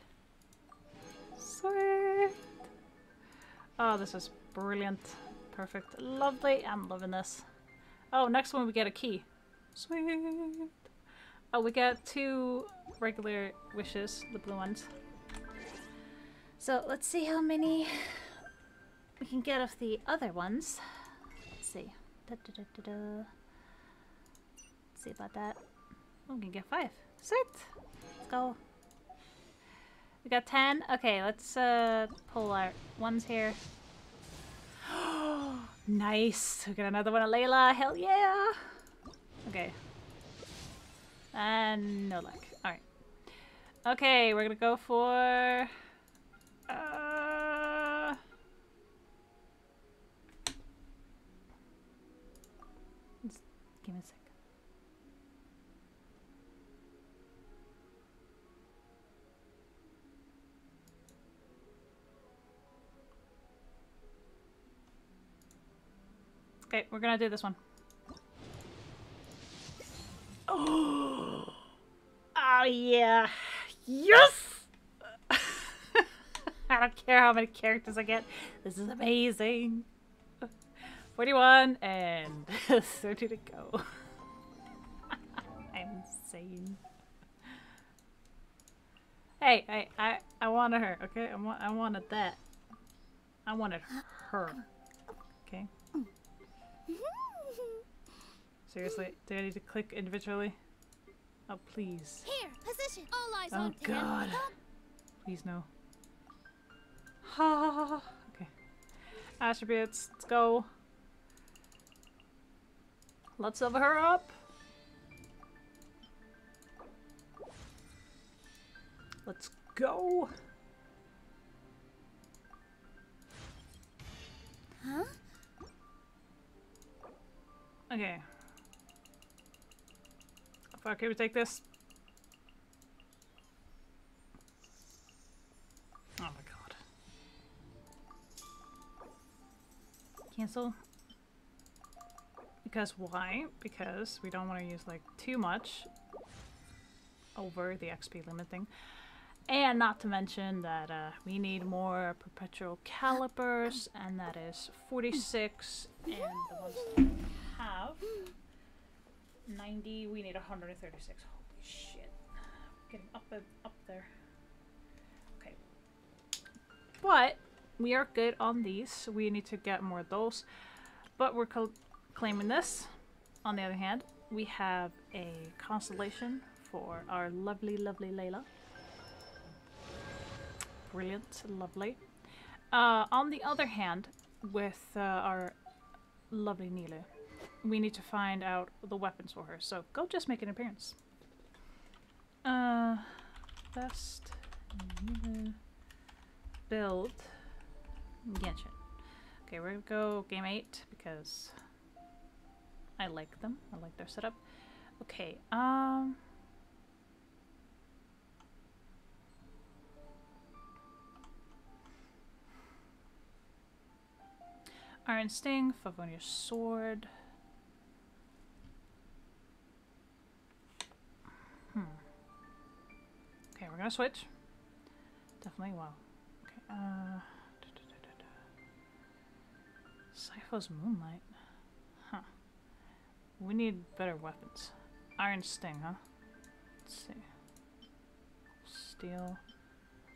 S1: Sweet. Oh, this is brilliant. Perfect. Lovely. I'm loving this. Oh, next one we get a key. Sweet. Oh, we got two regular wishes, the blue ones. So let's see how many we can get of the other ones. Let's see. Da, da, da, see about that. I'm gonna get five. Sweet. Let's go. We got ten. Okay, let's uh pull our ones here. nice. We got another one of Layla. Hell yeah. Okay. And no luck. Alright. Okay, we're gonna go for uh Just give me a sec. Okay, we're gonna do this one. Oh, oh yeah, yes! I don't care how many characters I get. This is amazing. 41 and 30 to go. I'm insane. Hey, I, I, I wanted her, okay? I, want, I wanted that. I wanted her. Seriously, do I need to click individually? Oh, please.
S4: Here, position. All eyes
S1: Oh,
S4: on him.
S1: God. Please, no. Ha. okay. Attributes, let's go. Let's level her up. Let's go.
S4: Huh?
S1: Okay. Can we take this? Oh my god. Cancel. Because why? Because we don't want to use like too much over the XP limit thing. And not to mention that uh, we need more perpetual calipers, and that is 46, and the ones have 90. We need 136. Holy shit! Getting up and up there. Okay, but we are good on these. We need to get more of those. But we're claiming this. On the other hand, we have a constellation for our lovely, lovely Layla. Brilliant, lovely. Uh, on the other hand, with uh, our lovely Nilou, we need to find out the weapons for her. So go just make an appearance. Uh, best build Genshin. Okay, we're gonna go game 8 because I like them. I like their setup. Okay, um... Iron Sting, Favonius Sword. We're gonna switch. Definitely well. Okay, uh. da, da, da, da, da. Moonlight. Huh. We need better weapons. Iron Sting, huh? Let's see. Steel.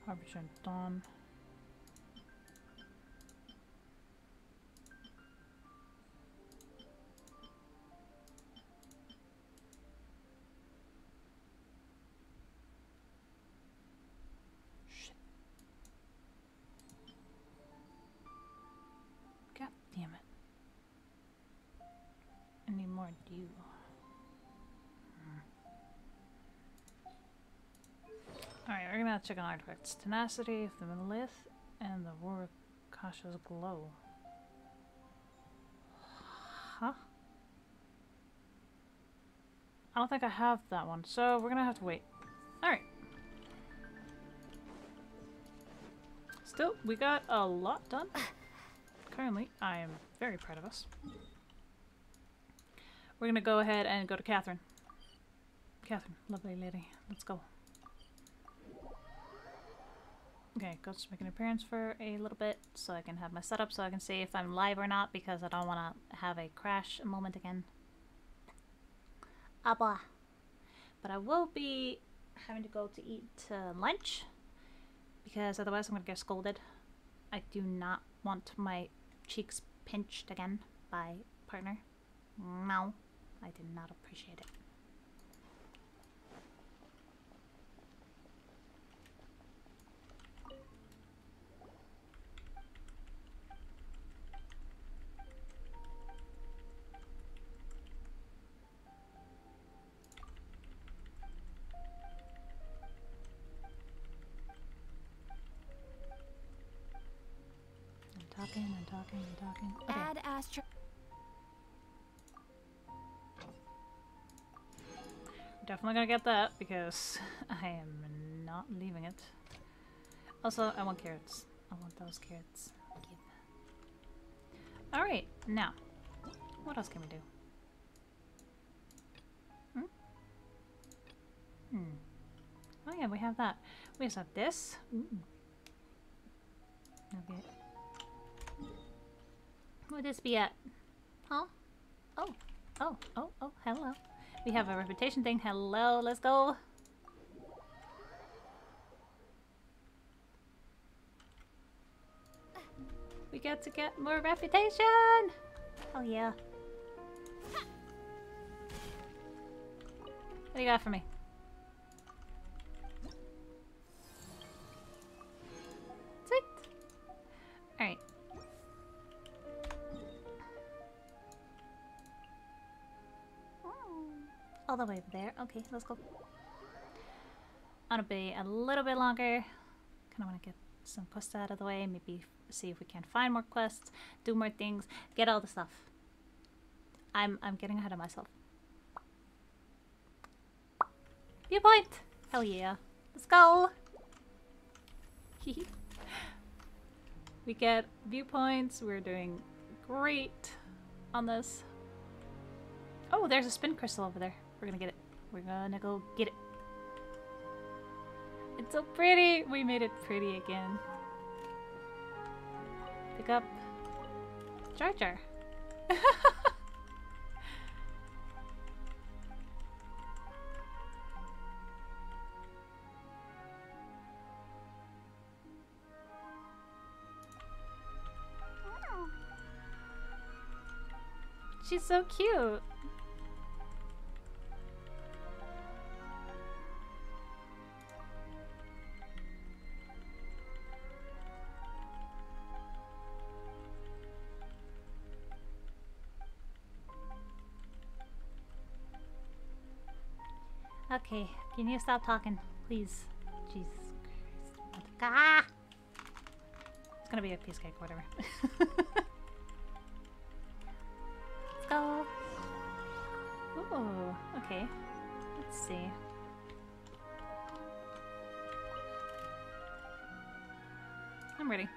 S1: Harbinger Dawn. Check on artifacts. Tenacity of the Lith and the Vourukasha's glow. Huh? I don't think I have that one, so we're gonna have to wait. Alright. Still, we got a lot done. Currently, I am very proud of us. We're gonna go ahead and go to Katheryne. Katheryne, lovely lady. Let's go. Okay, Ghost make an appearance for a little bit so I can have my setup so I can see if I'm live or not because I don't want to have a crash moment again. Ah, blah. But I will be having to go to eat uh, lunch because otherwise I'm going to get scolded. I do not want my cheeks pinched again by partner. No, I did not appreciate it. Okay.
S4: Add
S1: Definitely gonna get that because I am not leaving it. Also, I want carrots. I want those carrots. Alright, now. What else can we do? Hmm? Hmm. Oh yeah, we have that. We just have this. Ooh. Okay. Would this be at? Huh? Oh. Oh, oh, oh, hello. We have a reputation thing. Hello, let's go. We get to get more reputation! Oh yeah. What do you got for me? The way there. Okay, let's go. Gonna be a little bit longer. Kinda wanna get some quests out of the way. Maybe see if we can find more quests, do more things, get all the stuff. I'm I'm getting ahead of myself. Viewpoint! Hell yeah. Let's go! we get viewpoints. We're doing great on this. Oh, there's a spin crystal over there. We're gonna get it. We're gonna go get it. It's so pretty! We made it pretty again. Pick up Jar Jar. She's so cute. Okay, can you stop talking, please? Jesus Christ. Ah! It's gonna be a piece cake, whatever. Let's go. Ooh, okay. Let's see. I'm ready.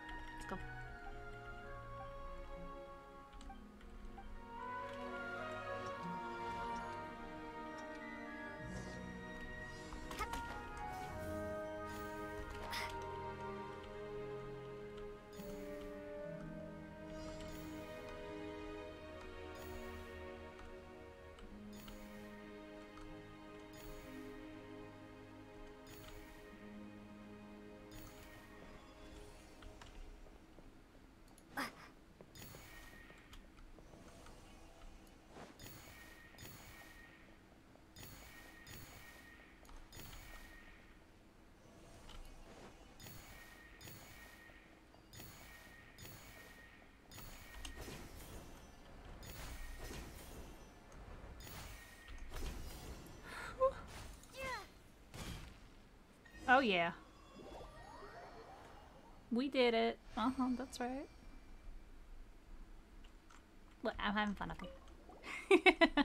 S1: Yeah. We did it. Uh huh, that's right. What? I'm having fun, okay.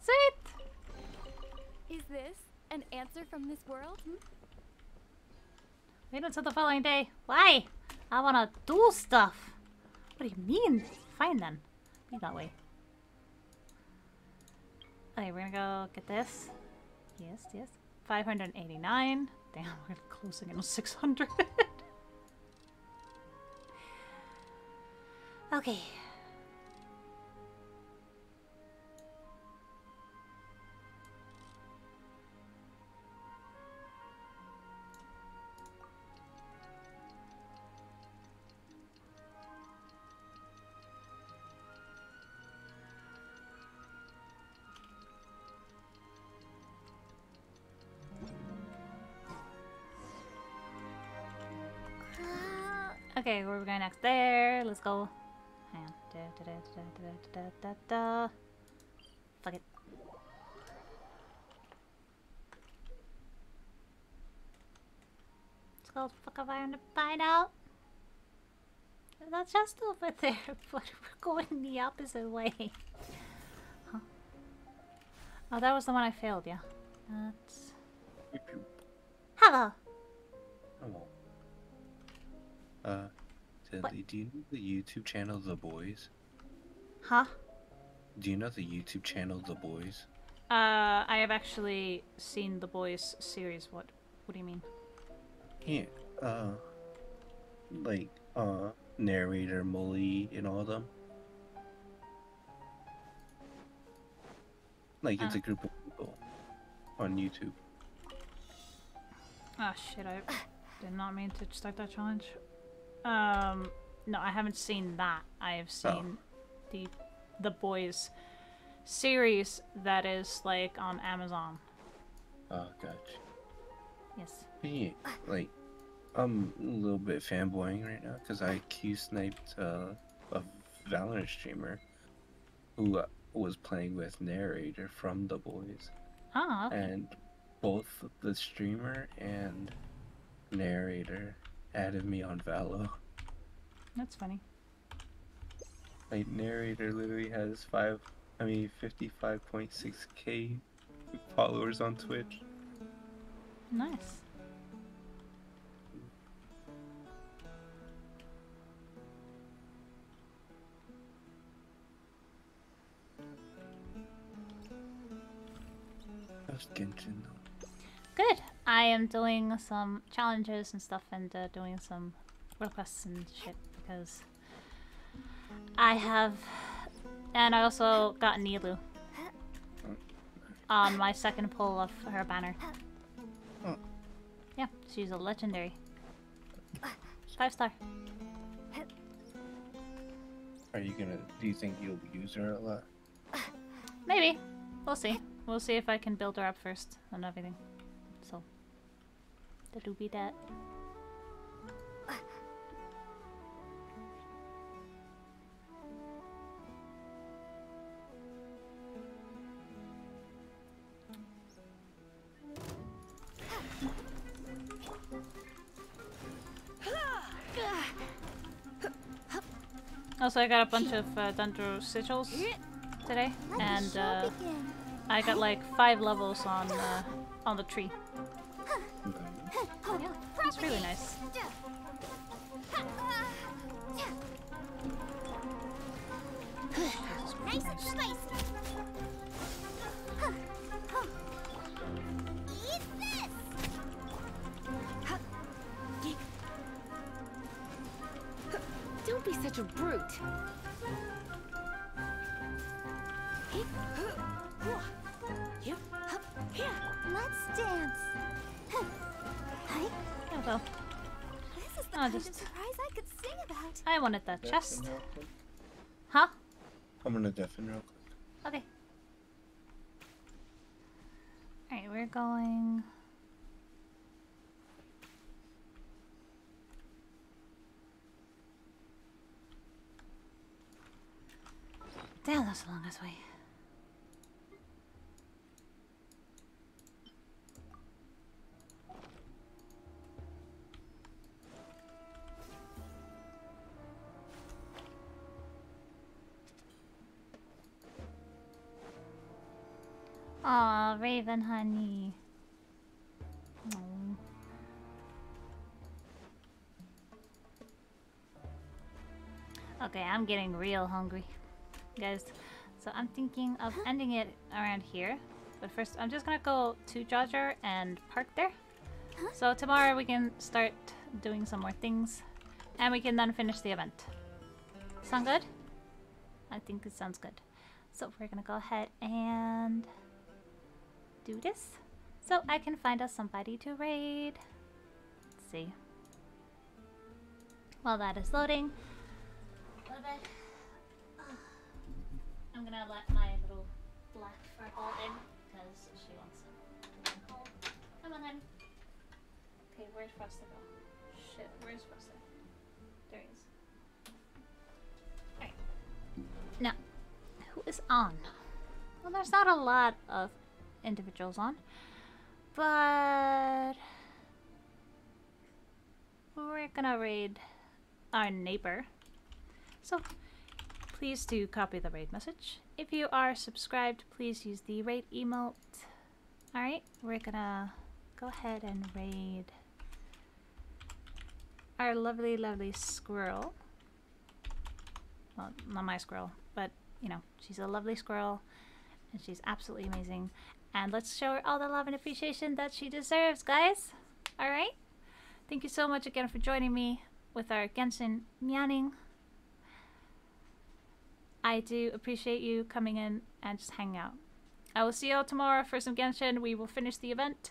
S1: Sweet!
S3: Is this an answer from this world?
S1: Wait until the following day. Why? I wanna do stuff. What do you mean? Fine then. Be that way. Okay, we're gonna go get this. Yes, yes. 589. Damn, we're closing in on 600. okay. Okay, we're going next there. Let's go. Hang on. Da, da, da, da, da, da, da. Fuck it. Let's go fuck up iron to find out. That's just over there, but we're going the opposite way. Huh. Oh, that was the one I failed, yeah. That's... Hello!
S11: Hello. Uh, do you know the YouTube channel The Boys?
S1: Huh?
S11: Do you know the YouTube channel The Boys?
S1: Uh, I have actually seen the boys series. What? What do you mean?
S11: Yeah. Uh, like uh, narrator Molly and all of them. Like it's
S1: Uh.
S11: a group of people on YouTube.
S1: Oh shit! I did not mean to start that challenge. Um, no, I haven't seen that. I have seen the the boys series that is like on Amazon.
S11: Oh, gotcha.
S1: Yes.
S11: Yeah, like I'm a little bit fanboying right now because I Q sniped uh, a Valorant streamer who uh, was playing with narrator from The Boys.
S1: Oh, okay.
S11: and both the streamer and narrator added me on Valo.
S1: That's funny.
S11: My narrator literally has five, I mean fifty-five point six k followers on Twitch.
S1: Nice.
S11: Genshin though.
S1: Good. I am doing some challenges and stuff and uh, doing some requests and shit because I have. And I also got Nilou on my second pull of her banner. Yeah, she's a legendary. Five star.
S11: Are you gonna? Do you think you'll use her a lot?
S1: Maybe. We'll see. We'll see if I can build her up first and everything. The doobie that. Also, I got a bunch of uh, Dendro sigils today, and uh. I got like five levels on uh, on the tree. It's really nice.
S3: Nice and spicy. Eat this.
S7: Don't be such a brute.
S3: Let's dance. Hi.
S1: Yeah, well,
S3: This is the
S1: Oh,
S3: kind of surprise I could sing about.
S1: I wanted that chest.
S11: Deafen real.
S1: Huh?
S11: I'm gonna deafen real quick.
S1: Okay. Alright, we're going. Damn, that's the longest way. Raven honey. Okay, I'm getting real hungry, guys. So I'm thinking of ending it around here. But first, I'm just gonna go to Dodger and park there. So tomorrow we can start doing some more things. And we can then finish the event. Sound good? I think it sounds good. So we're gonna go ahead and do this. So I can find us somebody to raid. Let's see. While that is loading, I'm gonna let my little black fur ball in because she wants it. Come on, honey. Okay, where's Frosty? Shit, where's Frosty? There he is. Alright. Now, who is on? Well, there's not a lot of individuals on, but we're gonna raid our neighbor. So please do copy the raid message. If you are subscribed, please use the raid emote. Alright, we're gonna go ahead and raid our lovely, lovely squirrel. Well, not my squirrel, but you know, she's a lovely squirrel and she's absolutely amazing. And let's show her all the love and appreciation that she deserves, guys. Alright? Thank you so much again for joining me with our Genshin Meowning. I do appreciate you coming in and just hanging out. I will see you all tomorrow for some Genshin. We will finish the event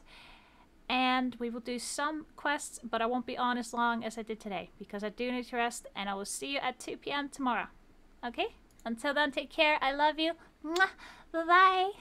S1: and we will do some quests, but I won't be on as long as I did today because I do need to rest and I will see you at 2 p.m. tomorrow. Okay? Until then, take care. I love you. Bye bye.